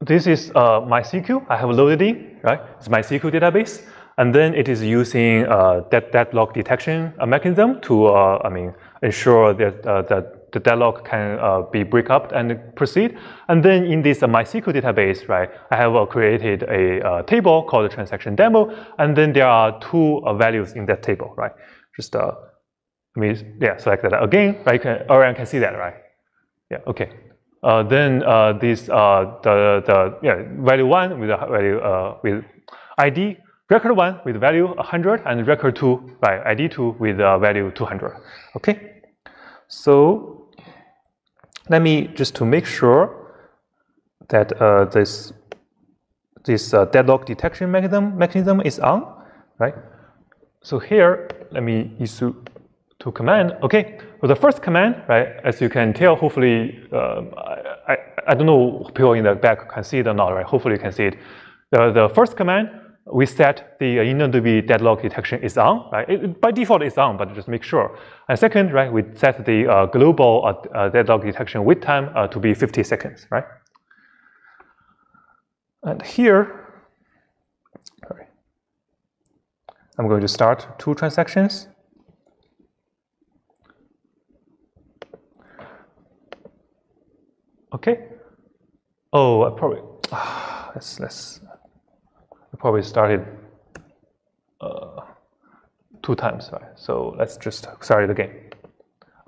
this is uh, MySQL. I have loaded it, right? It's MySQL database. And then it is using uh, that deadlock detection mechanism to, uh, I mean, ensure that, uh, that the deadlock can uh, be break up and proceed. And then in this uh, MySQL database, right, I have uh, created a uh, table called transaction demo, and then there are two values in that table, right? Just, uh, I mean, yeah, select that again, right? You Can, everyone can see that, right? Yeah, okay. then this, the, the, yeah, value one with value, with ID record 1 with value 100 and record 2 by ID 2 with uh, value 200. Okay, so let me just to make sure that uh, this this uh, deadlock detection mechanism mechanism is on, right? So here, let me issue two command. Okay, for the first command, right? As you can tell, hopefully um, I, I, I don't know people in the back can see it or not, right? Hopefully you can see it. The, the first command, we set the uh, InnoDB deadlock detection is on, right? It, by default it's on, but just make sure. And second, right, we set the uh, global uh, uh, deadlock detection wait time uh, to be 50 seconds, right? And here, sorry, I'm going to start two transactions. Okay. Oh, I probably let's let's. Probably started uh, two times, right? So let's just start it again.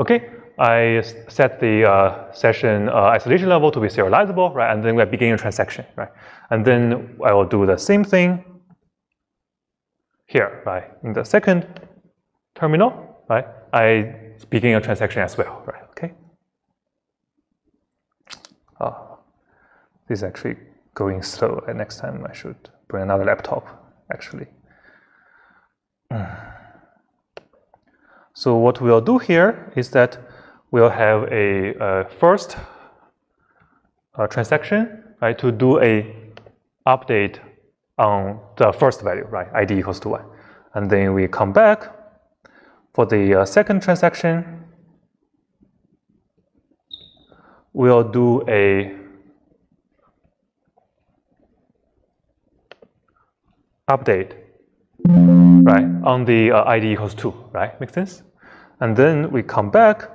Okay, I set the uh, session uh, isolation level to be serializable, right? And then we begin a transaction, right? And then I will do the same thing here, right? In the second terminal, right? I begin a transaction as well, right? Okay. Ah, this is actually going slow. Next time I should bring another laptop, actually. So what we'll do here is that we'll have a, uh first uh, transaction, right, to do a update on the first value, right, id equals to one, and then we come back for the uh, second transaction. We'll do a update right, on the uh, id equals 2, right? Make sense? And then we come back,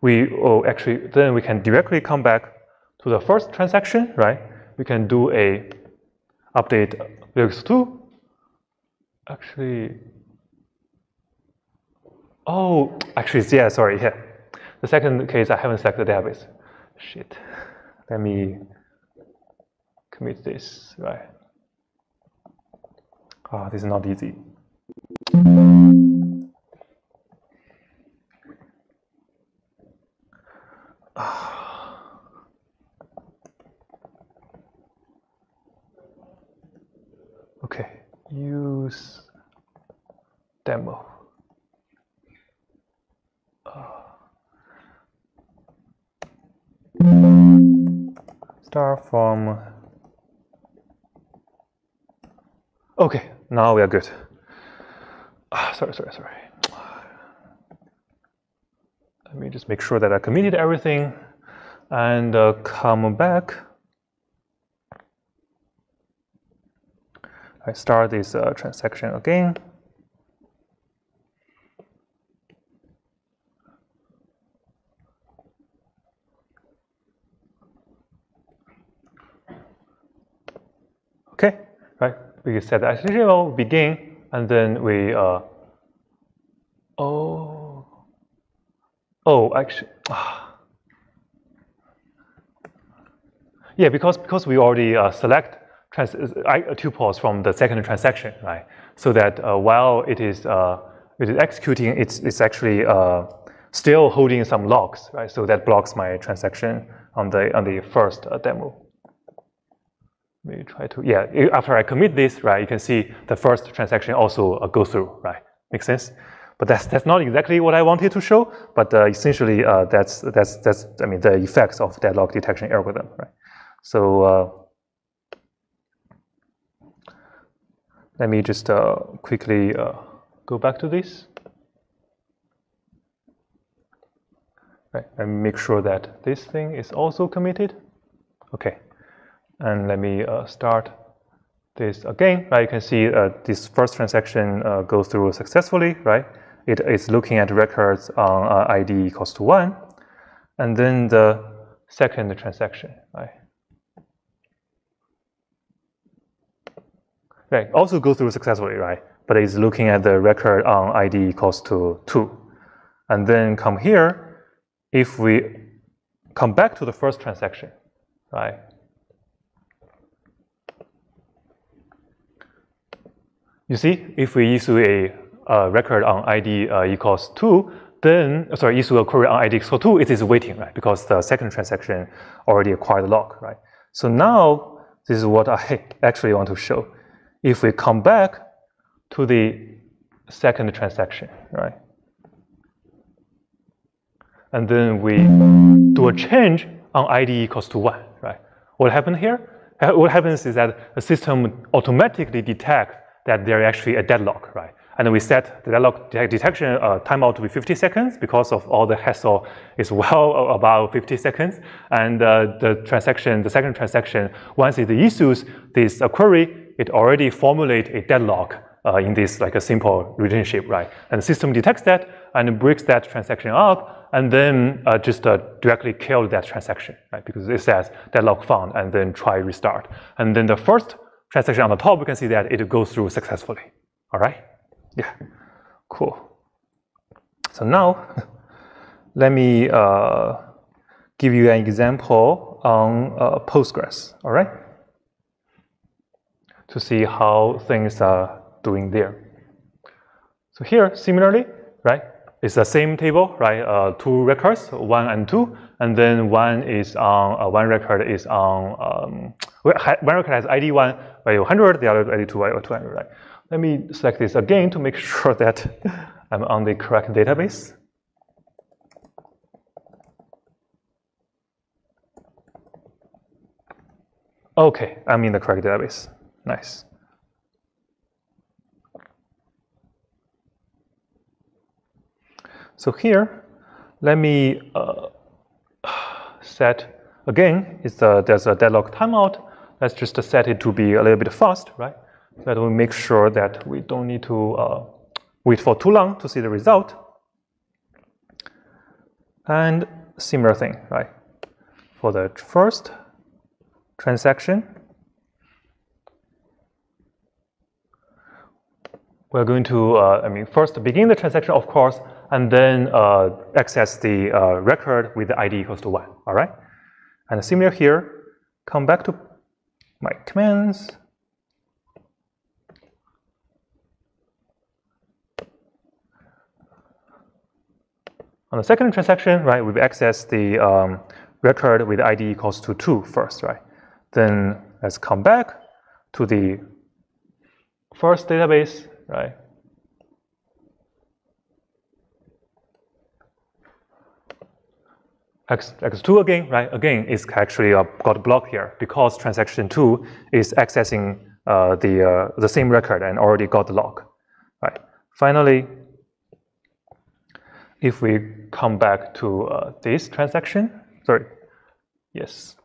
we, oh, actually, then we can directly come back to the first transaction, right? We can do a update equals 2. Actually, oh, actually, yeah, sorry, yeah. The second case, I haven't selected the database. Shit. Let me commit this, right? Ah, this is not easy. Okay, use demo. Start from. Okay, now we are good. Ah, sorry, sorry, sorry. Let me just make sure that I committed everything and uh, come back. I start this uh, transaction again. Okay, right? We set the level, begin, and then we, uh, oh, oh, actually, ah. yeah, because, because we already uh, select trans- uh, I- tuples from the second transaction, right? So that uh, while it is, uh, it is executing, it's, it's actually uh, still holding some locks, right? So that blocks my transaction on the, on the first uh, demo. Me try to, yeah, after I commit this, right, you can see the first transaction also uh, goes through, right? Makes sense? But that's, that's not exactly what I wanted to show, but uh, essentially uh, that's, that's, that's, I mean, the effects of deadlock detection algorithm, right? So uh, let me just uh, quickly uh, go back to this. Right, and make sure that this thing is also committed. Okay. And let me uh, start this again, right? You can see uh, this first transaction uh, goes through successfully, right? It is looking at records on ID equals to one. And then the second transaction, right? Right, also go through successfully, right? But it's looking at the record on ID equals to two. And then come here, if we come back to the first transaction, right? You see, if we issue a, record on ID uh, equals 2, then, uh, sorry, issue a query on ID equals 2, it is waiting, right? Because the second transaction already acquired the lock, right? So now, this is what I actually want to show. If we come back to the second transaction, right? And then we do a change on ID equals to one, right? What happened here? Uh, What happens is that the system automatically detects that there is actually a deadlock, right? And we set the deadlock detection uh, timeout to be 50 seconds because of all the hassle is well about 50 seconds. And uh, the transaction, the second transaction, once it issues this uh, query, it already formulate a deadlock uh, in this like a simple relationship, right? And the system detects that and breaks that transaction up, and then uh, just uh, directly kill that transaction, right? Because it says deadlock found, and then try restart. And then the first transaction on the top, we can see that it goes through successfully. All right? Yeah, cool. So now, let me uh, give you an example on uh, Postgres. All right? To see how things are doing there. So here, similarly, right, it's the same table, right? Uh, two records, one and two, and then one is on uh, one record is on um, one record has ID one value 100, the other ID two value 200, right? Let me select this again to make sure that I'm on the correct database. Okay, I'm in the correct database. Nice. So here, let me uh, set again. It's a, there's a deadlock timeout. Let's just set it to be a little bit fast, right? So that we make sure that we don't need to uh, wait for too long to see the result. And similar thing, right? For the first transaction, we're going to, uh, I mean, first begin the transaction, of course, and then uh, access the uh, record with the ID equals to one, all right? And similar here, come back to my commands. On the second transaction, right, we've accessed the um, record with ID equals to two first, right? Then let's come back to the first database, right? X, X2 again, right? Again, it's actually uh, got blocked here because transaction 2 is accessing uh, the, uh, the same record and already got the lock, right? Finally, if we come back to uh, this transaction, sorry, yes.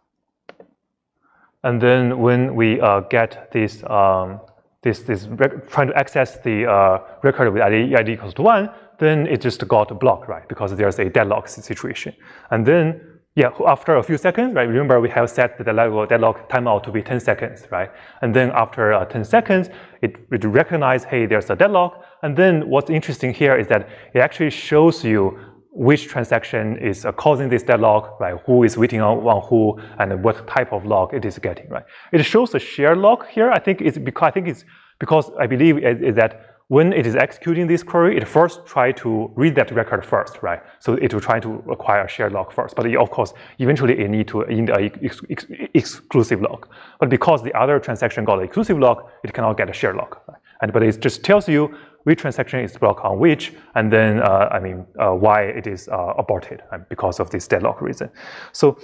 And then when we uh, get this, um, this, this trying to access the uh, record with ID, ID equals to one, then it just got blocked, right? Because there's a deadlock situation. And then, yeah, after a few seconds, right? Remember we have set the level deadlock timeout to be 10 seconds, right? And then after uh, 10 seconds, it, it recognizes, hey, there's a deadlock. And then what's interesting here is that it actually shows you which transaction is uh, causing this deadlock, right? Who is waiting on, on who, and what type of lock it is getting, right? It shows a shared lock here. I think it's because I think it's because I believe is that when it is executing this query, it first try to read that record first, right? So it will try to acquire a shared lock first. But of course, eventually it need to in a ex- ex- exclusive lock. But because the other transaction got an exclusive lock, it cannot get a shared lock. Right? And but it just tells you which transaction is blocked on which, and then uh, I mean uh, why it is uh, aborted uh, because of this deadlock reason. So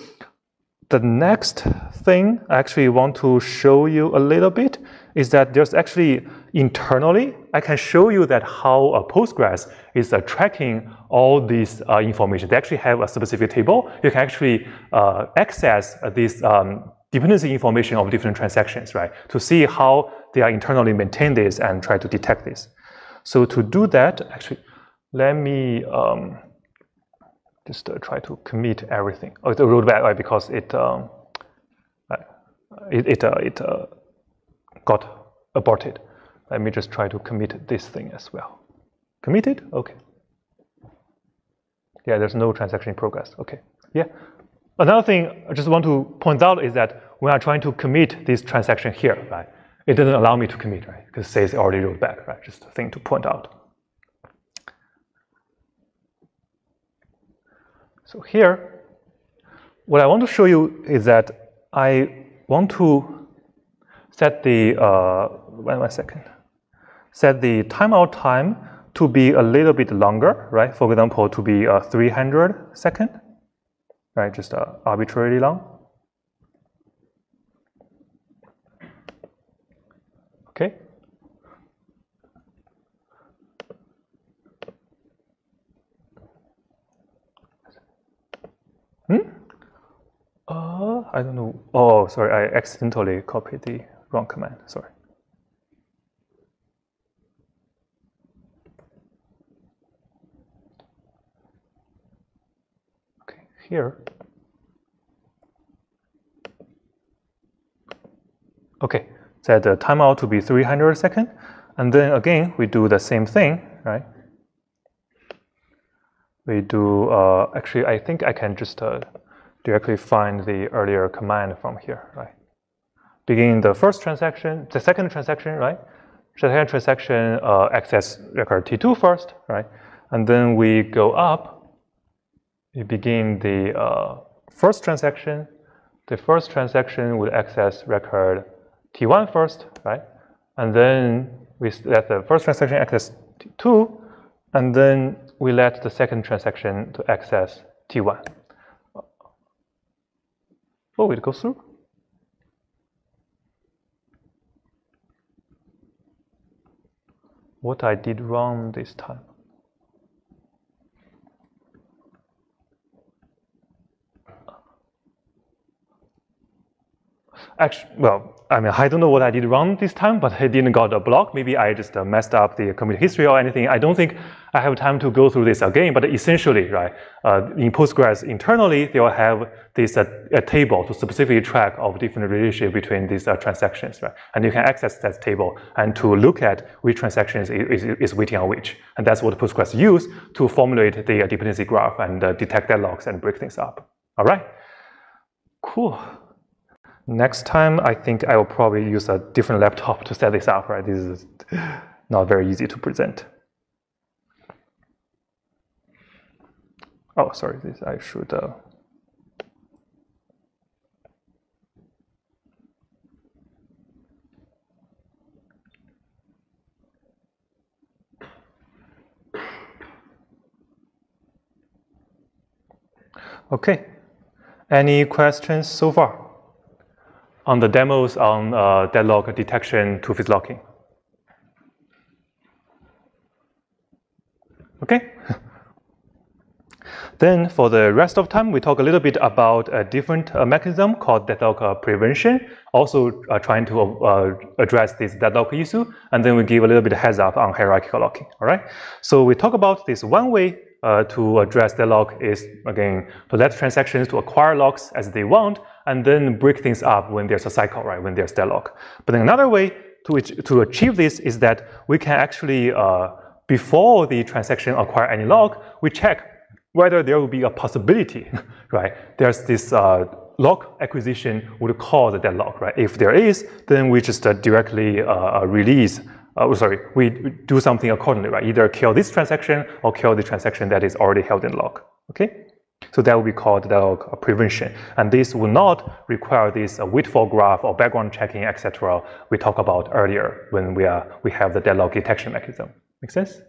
the next thing I actually want to show you a little bit is that there's actually internally, I can show you that how a Postgres is uh, tracking all this uh, information. They actually have a specific table. You can actually uh, access this um, dependency information of different transactions, right? To see how they are internally maintain this and try to detect this. So to do that, actually, let me um, just uh, try to commit everything. Oh, a rollback right, because it um, uh, it it, it got aborted. Let me just try to commit this thing as well. Committed? Okay. Yeah, there's no transaction in progress. Okay. Yeah. Another thing I just want to point out is that when I'm trying to commit this transaction here, right, it doesn't allow me to commit, right? Because it says it already rolled back, right? Just a thing to point out. So here, what I want to show you is that I want to set the, uh, wait one second, set the timeout time to be a little bit longer, right? For example, to be uh, 300 second. right? Just uh, arbitrarily long. Okay. Hmm? Uh, I don't know. Oh, sorry, I accidentally copied the wrong command. Sorry. Okay, here. Okay, set the timeout to be 300 second. And then again, we do the same thing, right? We do, uh, actually, I think I can just uh, directly find the earlier command from here, right? Begin the first transaction, the second transaction, right? Second transaction uh, access record T2 first, right? And then we go up, we begin the uh, first transaction. The first transaction would access record T1 first, right? And then we let the first transaction access T2, and then we let the second transaction to access T1. Oh, it goes through? What I did wrong this time? Actually, well, I mean, I don't know what I did wrong this time, but I didn't got a block. Maybe I just uh, messed up the computer history or anything. I don't think I have time to go through this again, but essentially, right, uh, in Postgres internally, they will have this uh, a table to specifically track of different relationship between these uh, transactions, right? And you can access that table and to look at which transactions is, is, is waiting on which. And that's what Postgres use to formulate the uh, dependency graph and uh, detect deadlocks and break things up. All right, cool. Next time, I think I will probably use a different laptop to set this up, right? This is not very easy to present. Oh, sorry, this I should. Uh, Okay, any questions so far? On the demos on uh, deadlock detection two-phase locking. Okay. then for the rest of time, we talk a little bit about a different uh, mechanism called deadlock uh, prevention, also uh, trying to uh, address this deadlock issue, and then we give a little bit of heads up on hierarchical locking. All right. So we talk about this one way uh, to address deadlock is again to let transactions to acquire locks as they want, and then break things up when there's a cycle, right? When there's deadlock. But another way to to achieve this is that we can actually uh, before the transaction acquire any lock, we check whether there will be a possibility, right? There's this uh, lock acquisition would cause a deadlock, right? If there is, then we just uh, directly uh, uh release uh, oh, sorry, we do something accordingly, right? Either kill this transaction or kill the transaction that is already held in lock, okay? So that will be called the prevention. And this will not require this uh, wait for graph or background checking, etc. we talked about earlier when we, are, we have the deadlock detection mechanism. Make sense?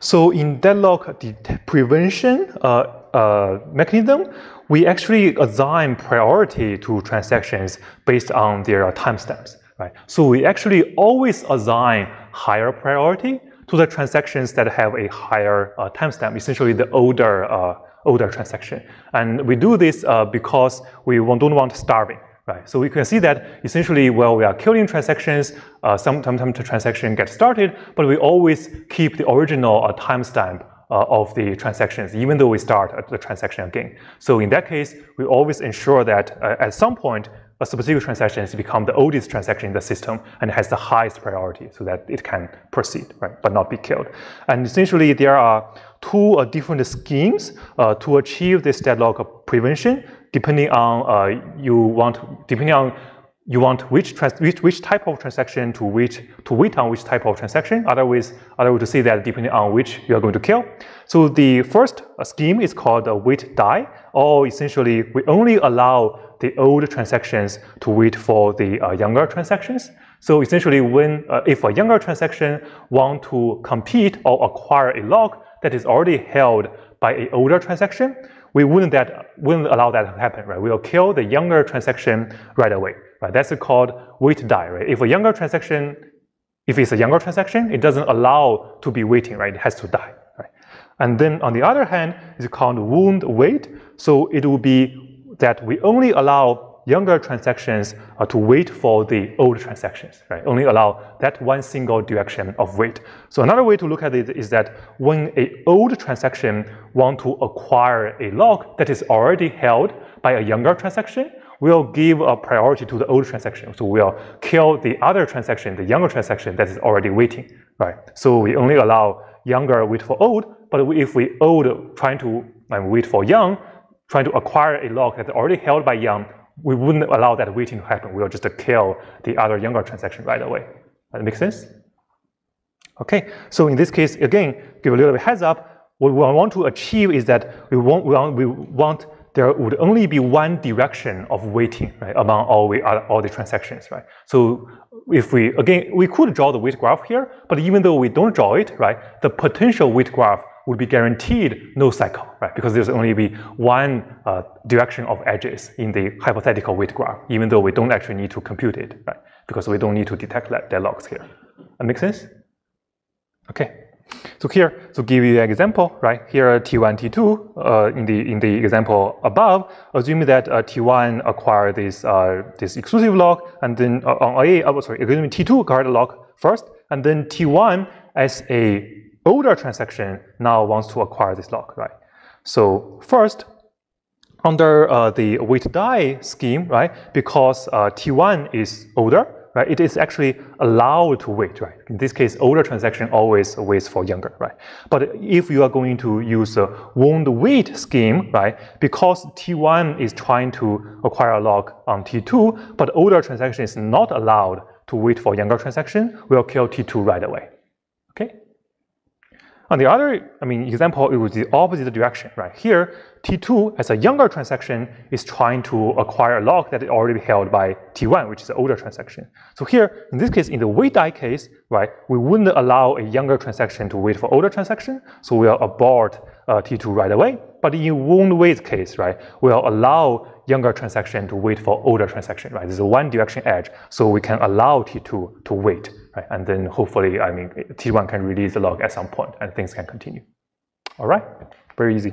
So in deadlock prevention uh, uh, mechanism, we actually assign priority to transactions based on their timestamps. Right? So we actually always assign higher priority to the transactions that have a higher uh, timestamp, essentially the older uh, older transaction. And we do this uh, because we don't want starving. Right, so we can see that essentially while we are killing transactions, uh, sometimes the transaction gets started, but we always keep the original uh, timestamp uh, of the transactions, even though we start the transaction again. So in that case, we always ensure that at some point a specific transaction has become the oldest transaction in the system and has the highest priority so that it can proceed, right, but not be killed. And essentially, there are two uh, different schemes uh, to achieve this deadlock prevention, depending on uh, you want, depending on you want which, which, which type of transaction to which to wait on which type of transaction. Otherwise, other way to say that depending on which you are going to kill. So the first uh, scheme is called a wait die, or essentially we only allow the old transactions to wait for the uh, younger transactions. So essentially, when uh, if a younger transaction want to compete or acquire a lock that is already held by a older transaction, we wouldn't that wouldn't allow that to happen, right? We'll kill the younger transaction right away, right? That's called wait die, right? If a younger transaction, if it's a younger transaction, it doesn't allow to be waiting, right? It has to die, right? And then on the other hand, it's called wound wait. So it will be that we only allow younger transactions uh, to wait for the old transactions, right? Only allow that one single direction of wait. So another way to look at it is that when a old transaction want to acquire a lock that is already held by a younger transaction, we'll give a priority to the old transaction. So we'll kill the other transaction, the younger transaction that is already waiting, right? So we only allow younger wait for old, but if we old trying to um, wait for young, trying to acquire a lock that's already held by young, we wouldn't allow that waiting to happen. We'll just kill the other younger transaction right away. That makes sense? Okay, so in this case, again, give a little bit heads up. What we want to achieve is that we want, we want, we want there would only be one direction of waiting right, among all, we, all the transactions, right? So if we, again, we could draw the wait graph here, but even though we don't draw it, right, the potential wait graph would be guaranteed no cycle, right? Because there's only be one uh, direction of edges in the hypothetical wait graph, even though we don't actually need to compute it, right? Because we don't need to detect deadlocks here. That makes sense? Okay. So here, to give you an example, right? Here T1, T2, uh, in the in the example above, assuming that uh, T1 acquire this uh, this exclusive lock, and then uh, on A, oh, sorry, assuming T2 acquired the lock first, and then T1 as a older transaction now wants to acquire this lock, right? So first, under uh, the wait die scheme, right, because uh, T1 is older, right, it is actually allowed to wait, right? In this case, older transaction always waits for younger, right? But if you are going to use a wound wait scheme, right, because T1 is trying to acquire a lock on T2, but older transaction is not allowed to wait for younger transaction, we'll kill T2 right away. On the other, I mean, example, it was the opposite direction, right? Here, T2 as a younger transaction is trying to acquire a lock that is already held by T1, which is an older transaction. So here, in this case, in the wait die case, right, we wouldn't allow a younger transaction to wait for older transaction, so we'll abort uh, T2 right away. But in wound wait case, right, we'll allow younger transaction to wait for older transaction, right? There's a one direction edge, so we can allow T2 to wait right? And then hopefully, I mean, T1 can release the lock at some point and things can continue. All right, very easy.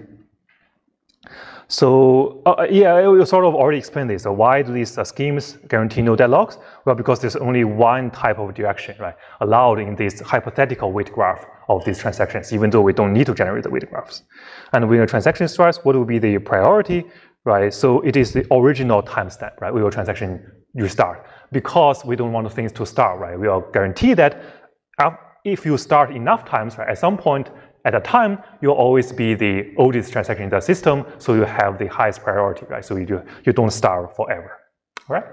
So uh, yeah, we sort of already explained this. So why do these uh, schemes guarantee no deadlocks? Well, because there's only one type of direction, right, allowed in this hypothetical wait graph of these transactions, even though we don't need to generate the wait graphs. And when a transaction starts, what will be the priority, right? So it is the original timestamp, right? We will transaction you start because we don't want things to starve, right? We will guarantee that if you start enough times, right, at some point at a time, you'll always be the oldest transaction in the system, so you have the highest priority, right? So you, you don't starve forever, all right?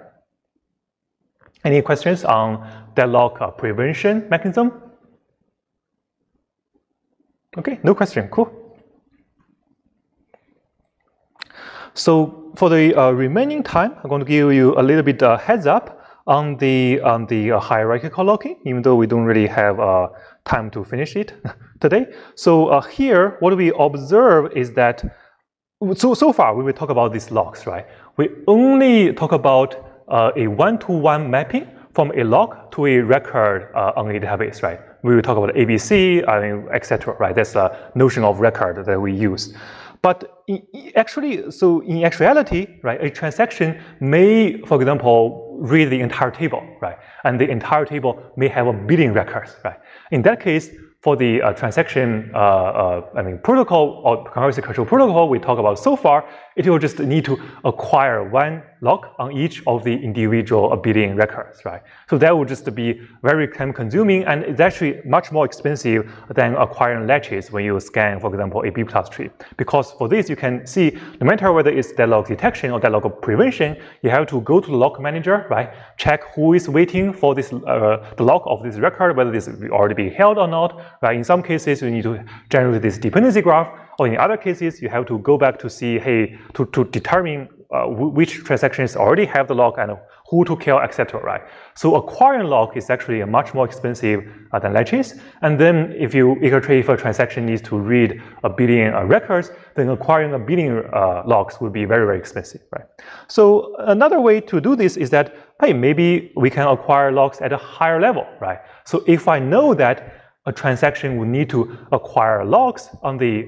Any questions on deadlock uh, prevention mechanism? Okay, no question, cool. So for the uh, remaining time, I'm going to give you a little bit uh, heads up on the on the uh, hierarchical locking, even though we don't really have uh, time to finish it today. So uh, here, what we observe is that so so far we will talk about these locks, right? We only talk about uh, a one-to-one -one mapping from a lock to a record uh, on a database, right? We will talk about ABC, I mean, etc. Right? That's a notion of record that we use. But actually, so in actuality, right, a transaction may, for example, read the entire table, right? And the entire table may have a billion records, right? In that case, for the uh, transaction, uh, uh, I mean, protocol or concurrency control protocol we talk about so far, it will just need to acquire one lock on each of the individual billion records, right? So that would just be very time consuming and it's actually much more expensive than acquiring latches when you scan, for example, a B plus tree. Because for this, you can see no matter whether it's deadlock detection or deadlock prevention, you have to go to the lock manager, right? Check who is waiting for this, uh, the lock of this record, whether this already be held or not, right? In some cases, you need to generate this dependency graph, or in other cases, you have to go back to see, hey, to, to determine uh, which transactions already have the lock and who to kill, etc. Right. So acquiring lock is actually much more expensive uh, than latches. And then if you if a transaction needs to read a billion uh, records, then acquiring a billion uh, locks would be very very expensive. Right. So another way to do this is that hey maybe we can acquire locks at a higher level. Right. So if I know that a transaction would need to acquire locks on the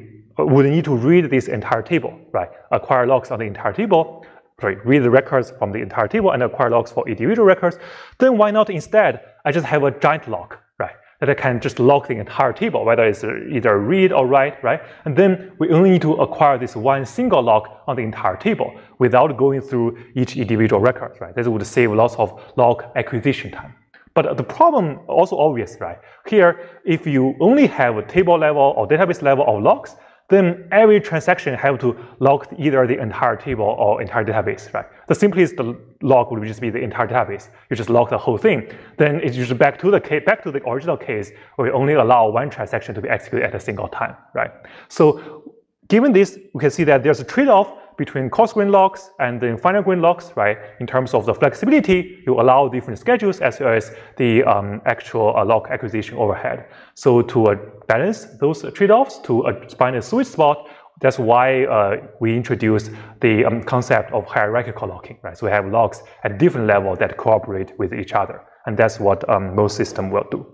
would need to read this entire table, right? Acquire locks on the entire table, sorry, read the records from the entire table and acquire locks for individual records, then why not instead I just have a giant lock, right? That I can just lock the entire table, whether it's either read or write, right? And then we only need to acquire this one single lock on the entire table without going through each individual record, right? This would save lots of lock acquisition time. But the problem also obvious, right? Here, if you only have a table level or database level of locks, then every transaction have to lock either the entire table or entire database, right? The simplest lock would just be the entire database. You just lock the whole thing. Then it's usually back to the case, back to the original case where we only allow one transaction to be executed at a single time, right? So given this, we can see that there's a trade-off between coarse grain locks and the finer grain locks, right? In terms of the flexibility, you allow different schedules as well as the um, actual uh, lock acquisition overhead. So to uh, balance those trade-offs, to uh, find a sweet spot, that's why uh, we introduced the um, concept of hierarchical locking, right? So we have locks at different levels that cooperate with each other. And that's what um, most system will do.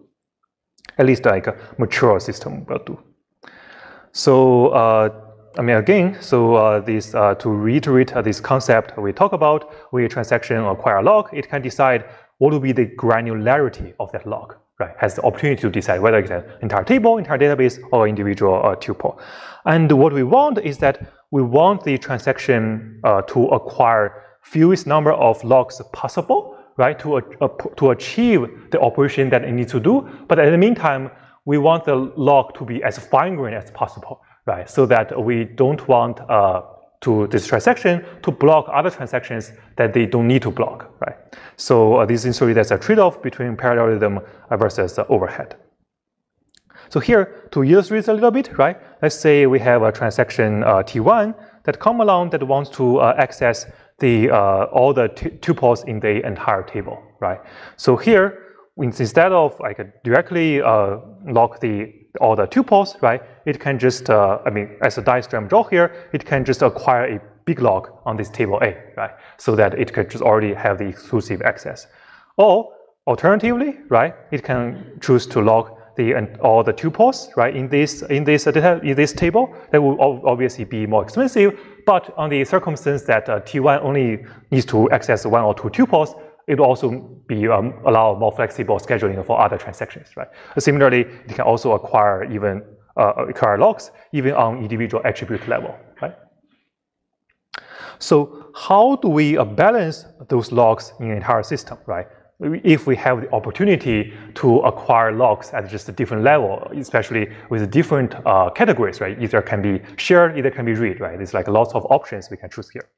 At least like a mature system will do. So uh, I mean, again, so uh, this, uh, to reiterate uh, this concept we talk about, when a transaction acquire a lock, it can decide what will be the granularity of that lock, right? Has the opportunity to decide whether it's an entire table, entire database, or individual uh, tuple. And what we want is that we want the transaction uh, to acquire fewest number of locks possible, right? To, uh, to achieve the operation that it needs to do. But at the meantime, we want the lock to be as fine-grained as possible, right? So that we don't want uh, to this transaction to block other transactions that they don't need to block, right? So uh, this essentially there's a trade-off between parallelism versus overhead. So here, to illustrate a little bit, right? Let's say we have a transaction uh, T1 that come along that wants to uh, access the uh, all the tuples in the entire table, right? So here, instead of like directly uh, lock the all the tuples, right? It can just, uh, I mean, as a diagram draw here, it can just acquire a big lock on this table A, right? So that it could just already have the exclusive access. Or alternatively, right, it can choose to lock the and all the tuples, right, in this in this uh, in this table. That will obviously be more expensive, but on the circumstance that uh, T1 only needs to access one or two tuples, it will also be um, allow more flexible scheduling for other transactions, right? Similarly, it can also acquire even uh, acquire locks even on individual attribute level, right? So how do we uh, balance those locks in an entire system, right? If we have the opportunity to acquire locks at just a different level, especially with different uh, categories, right? Either can be shared, either can be read, right? There's like lots of options we can choose here.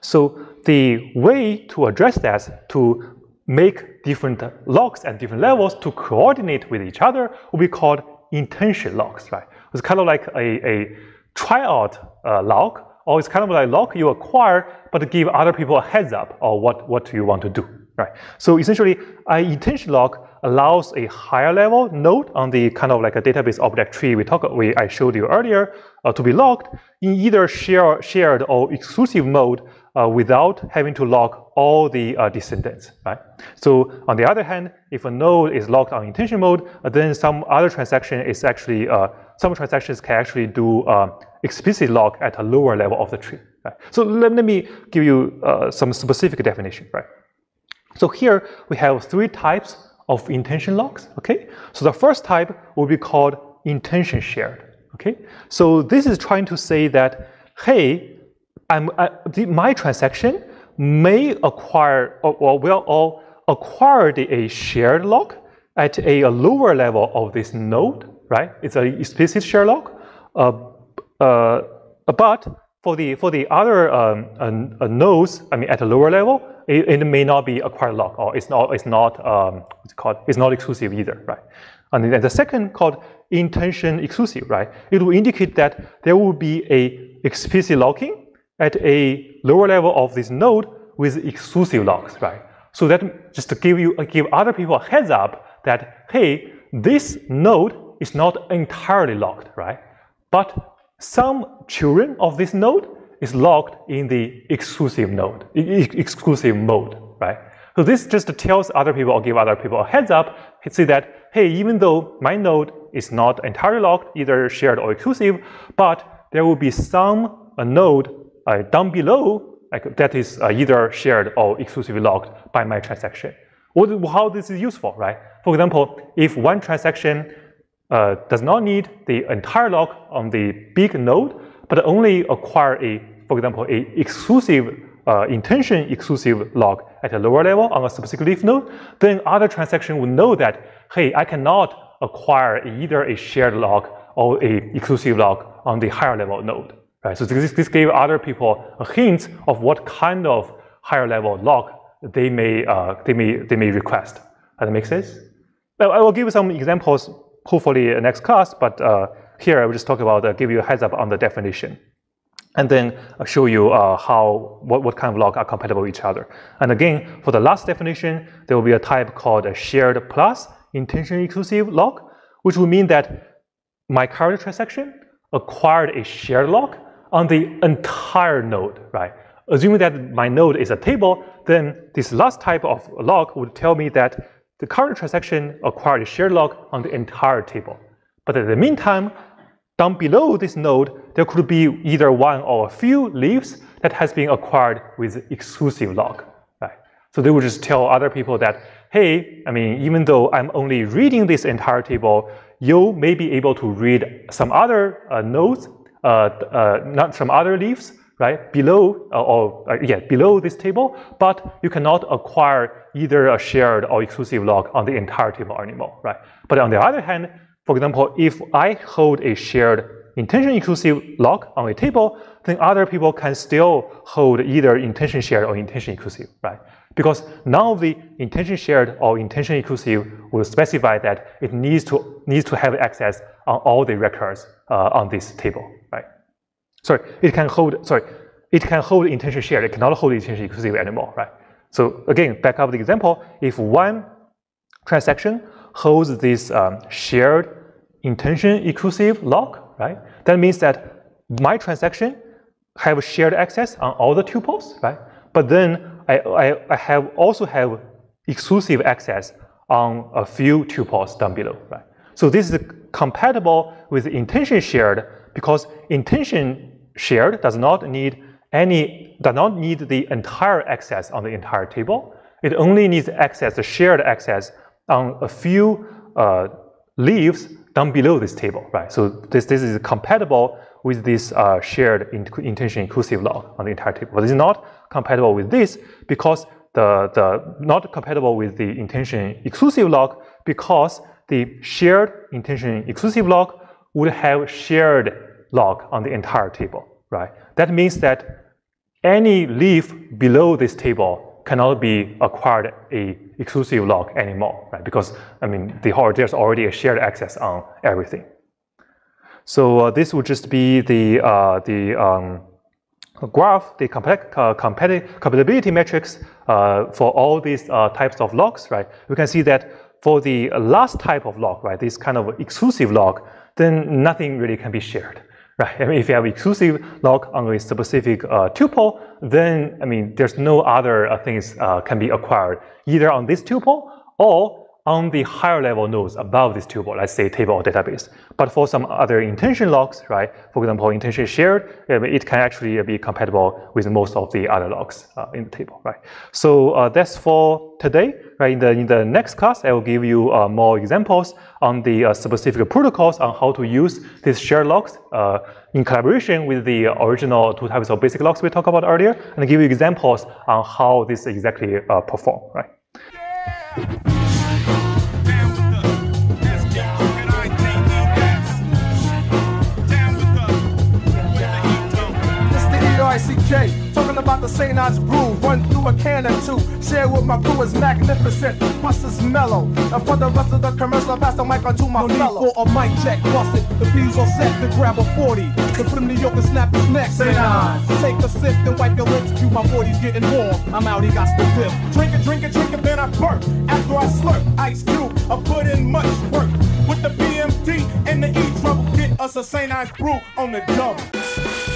So the way to address that, to make different locks at different levels to coordinate with each other will be called intention locks, right? It's kind of like a, a tryout uh, lock, or it's kind of like a lock you acquire, but give other people a heads up or what, what you want to do, right? So essentially, an intention lock allows a higher level node on the kind of like a database object tree we talked, we, I showed you earlier uh, to be locked in either share, shared or exclusive mode uh, without having to lock all the uh, descendants, right? So on the other hand, if a node is locked on intention mode, uh, then some other transaction is actually, uh, some transactions can actually do uh, explicit lock at a lower level of the tree. Right? So let, let, me give you uh, some specific definition, right? So here we have three types of intention locks, okay? So the first type will be called intention shared, okay? So this is trying to say that, hey, I'm, I, the, my transaction may acquire or, or will all acquire a shared lock at a, a, lower level of this node, right? It's a explicit shared lock. Uh, uh, but for the for the other um, uh, nodes, I mean, at a lower level, it, it, may not be acquired lock, or it's not it's not um, what's it called? It's not exclusive either, right? And then the second called intention exclusive, right? It will indicate that there will be a explicit locking at a lower level of this node with exclusive locks, right? So that just to give you give other people a heads up that hey, this node is not entirely locked, right? But some children of this node is locked in the exclusive node, exclusive mode, right? So this just tells other people or give other people a heads up, see that, hey, even though my node is not entirely locked, either shared or exclusive, but there will be some a node down below like that is uh, either shared or exclusively locked by my transaction. What, how this is useful, right? For example, if one transaction uh, does not need the entire lock on the big node, but only acquire a, for example, a exclusive uh, intention exclusive lock at a lower level on a specific leaf node, then other transaction would know that, hey, I cannot acquire either a shared lock or a exclusive lock on the higher level node. Right? So this, this gave other people a hint of what kind of higher level lock they may, uh, they may, they may request. Does that make sense? Well, I will give you some examples hopefully next class, but uh, here I will just talk about, uh, give you a heads up on the definition. And then I'll show you uh, how, what, what kind of lock are compatible with each other. And again, for the last definition, there will be a type called a shared plus intention exclusive lock, which will mean that my current transaction acquired a shared lock on the entire node, right? Assuming that my node is a table, then this last type of lock would tell me that the current transaction acquired a shared lock on the entire table. But in the meantime, down below this node, there could be either one or a few leaves that has been acquired with exclusive lock, right? So they would just tell other people that, hey, I mean, even though I'm only reading this entire table, you may be able to read some other uh, nodes, not some other leaves, right, below uh, or uh, yeah, below this table, but you cannot acquire either a shared or exclusive lock on the entire table anymore, right? But on the other hand, for example, if I hold a shared intention exclusive lock on a table, then other people can still hold either intention shared or intention exclusive, right? Because none of the intention shared or intention exclusive will specify that it needs to needs to have access on all the records uh, on this table? Sorry, it can hold. Sorry, it can hold intention shared. It cannot hold intention exclusive anymore, right? So again, back up the example. If one transaction holds this um, shared intention exclusive lock, right? That means that my transaction have shared access on all the tuples, right? But then I, I, I have also have exclusive access on a few tuples down below, right? So this is compatible with intention shared because intention shared does not need any does not need the entire access on the entire table. It only needs access, the shared access on a few uh, leaves down below this table, right? So this, this is compatible with this uh, shared intention inclusive lock on the entire table. But it's not compatible with this because the, the not compatible with the intention exclusive lock because the shared intention exclusive lock would have shared lock on the entire table, right? That means that any leaf below this table cannot be acquired a exclusive lock anymore, right? Because I mean, the there's already a shared access on everything. So uh, this would just be the uh, the um, graph, the uh, compatibility matrix uh, for all these uh, types of locks, right? We can see that for the last type of lock, right, this kind of exclusive lock, then nothing really can be shared, right? I mean, if you have exclusive lock on a specific uh, tuple, then I mean, there's no other uh, things uh, can be acquired either on this tuple or on the higher level nodes above this tuple, let's say table or database. But for some other intention locks, right, for example, intention shared, it can actually be compatible with most of the other locks uh, in the table, right? So uh, that's for today, right? In the, in the next class, I will give you uh, more examples on the uh, specific protocols on how to use these shared locks uh, in collaboration with the original two types of basic locks we talked about earlier, and give you examples on how this exactly uh, perform, right? I see J, talking about the St. Ides brew. Run through a can or two. Share with my crew is magnificent. Plus is mellow. And for the rest of the commercial, I pass the mic on to my No need for a mic check, bust it. The P's all set to grab a 40. To put him to yoke and snap his neck. Say nine. Take a sip, then wipe your lips. Cue my 40's getting warm. I'm out, he got the dip. Drink it, drink it, drink it, then I burp. After I slurp, ice cube, I put in much work. With the BMT and the E trouble, get us a St. Ides brew on the double.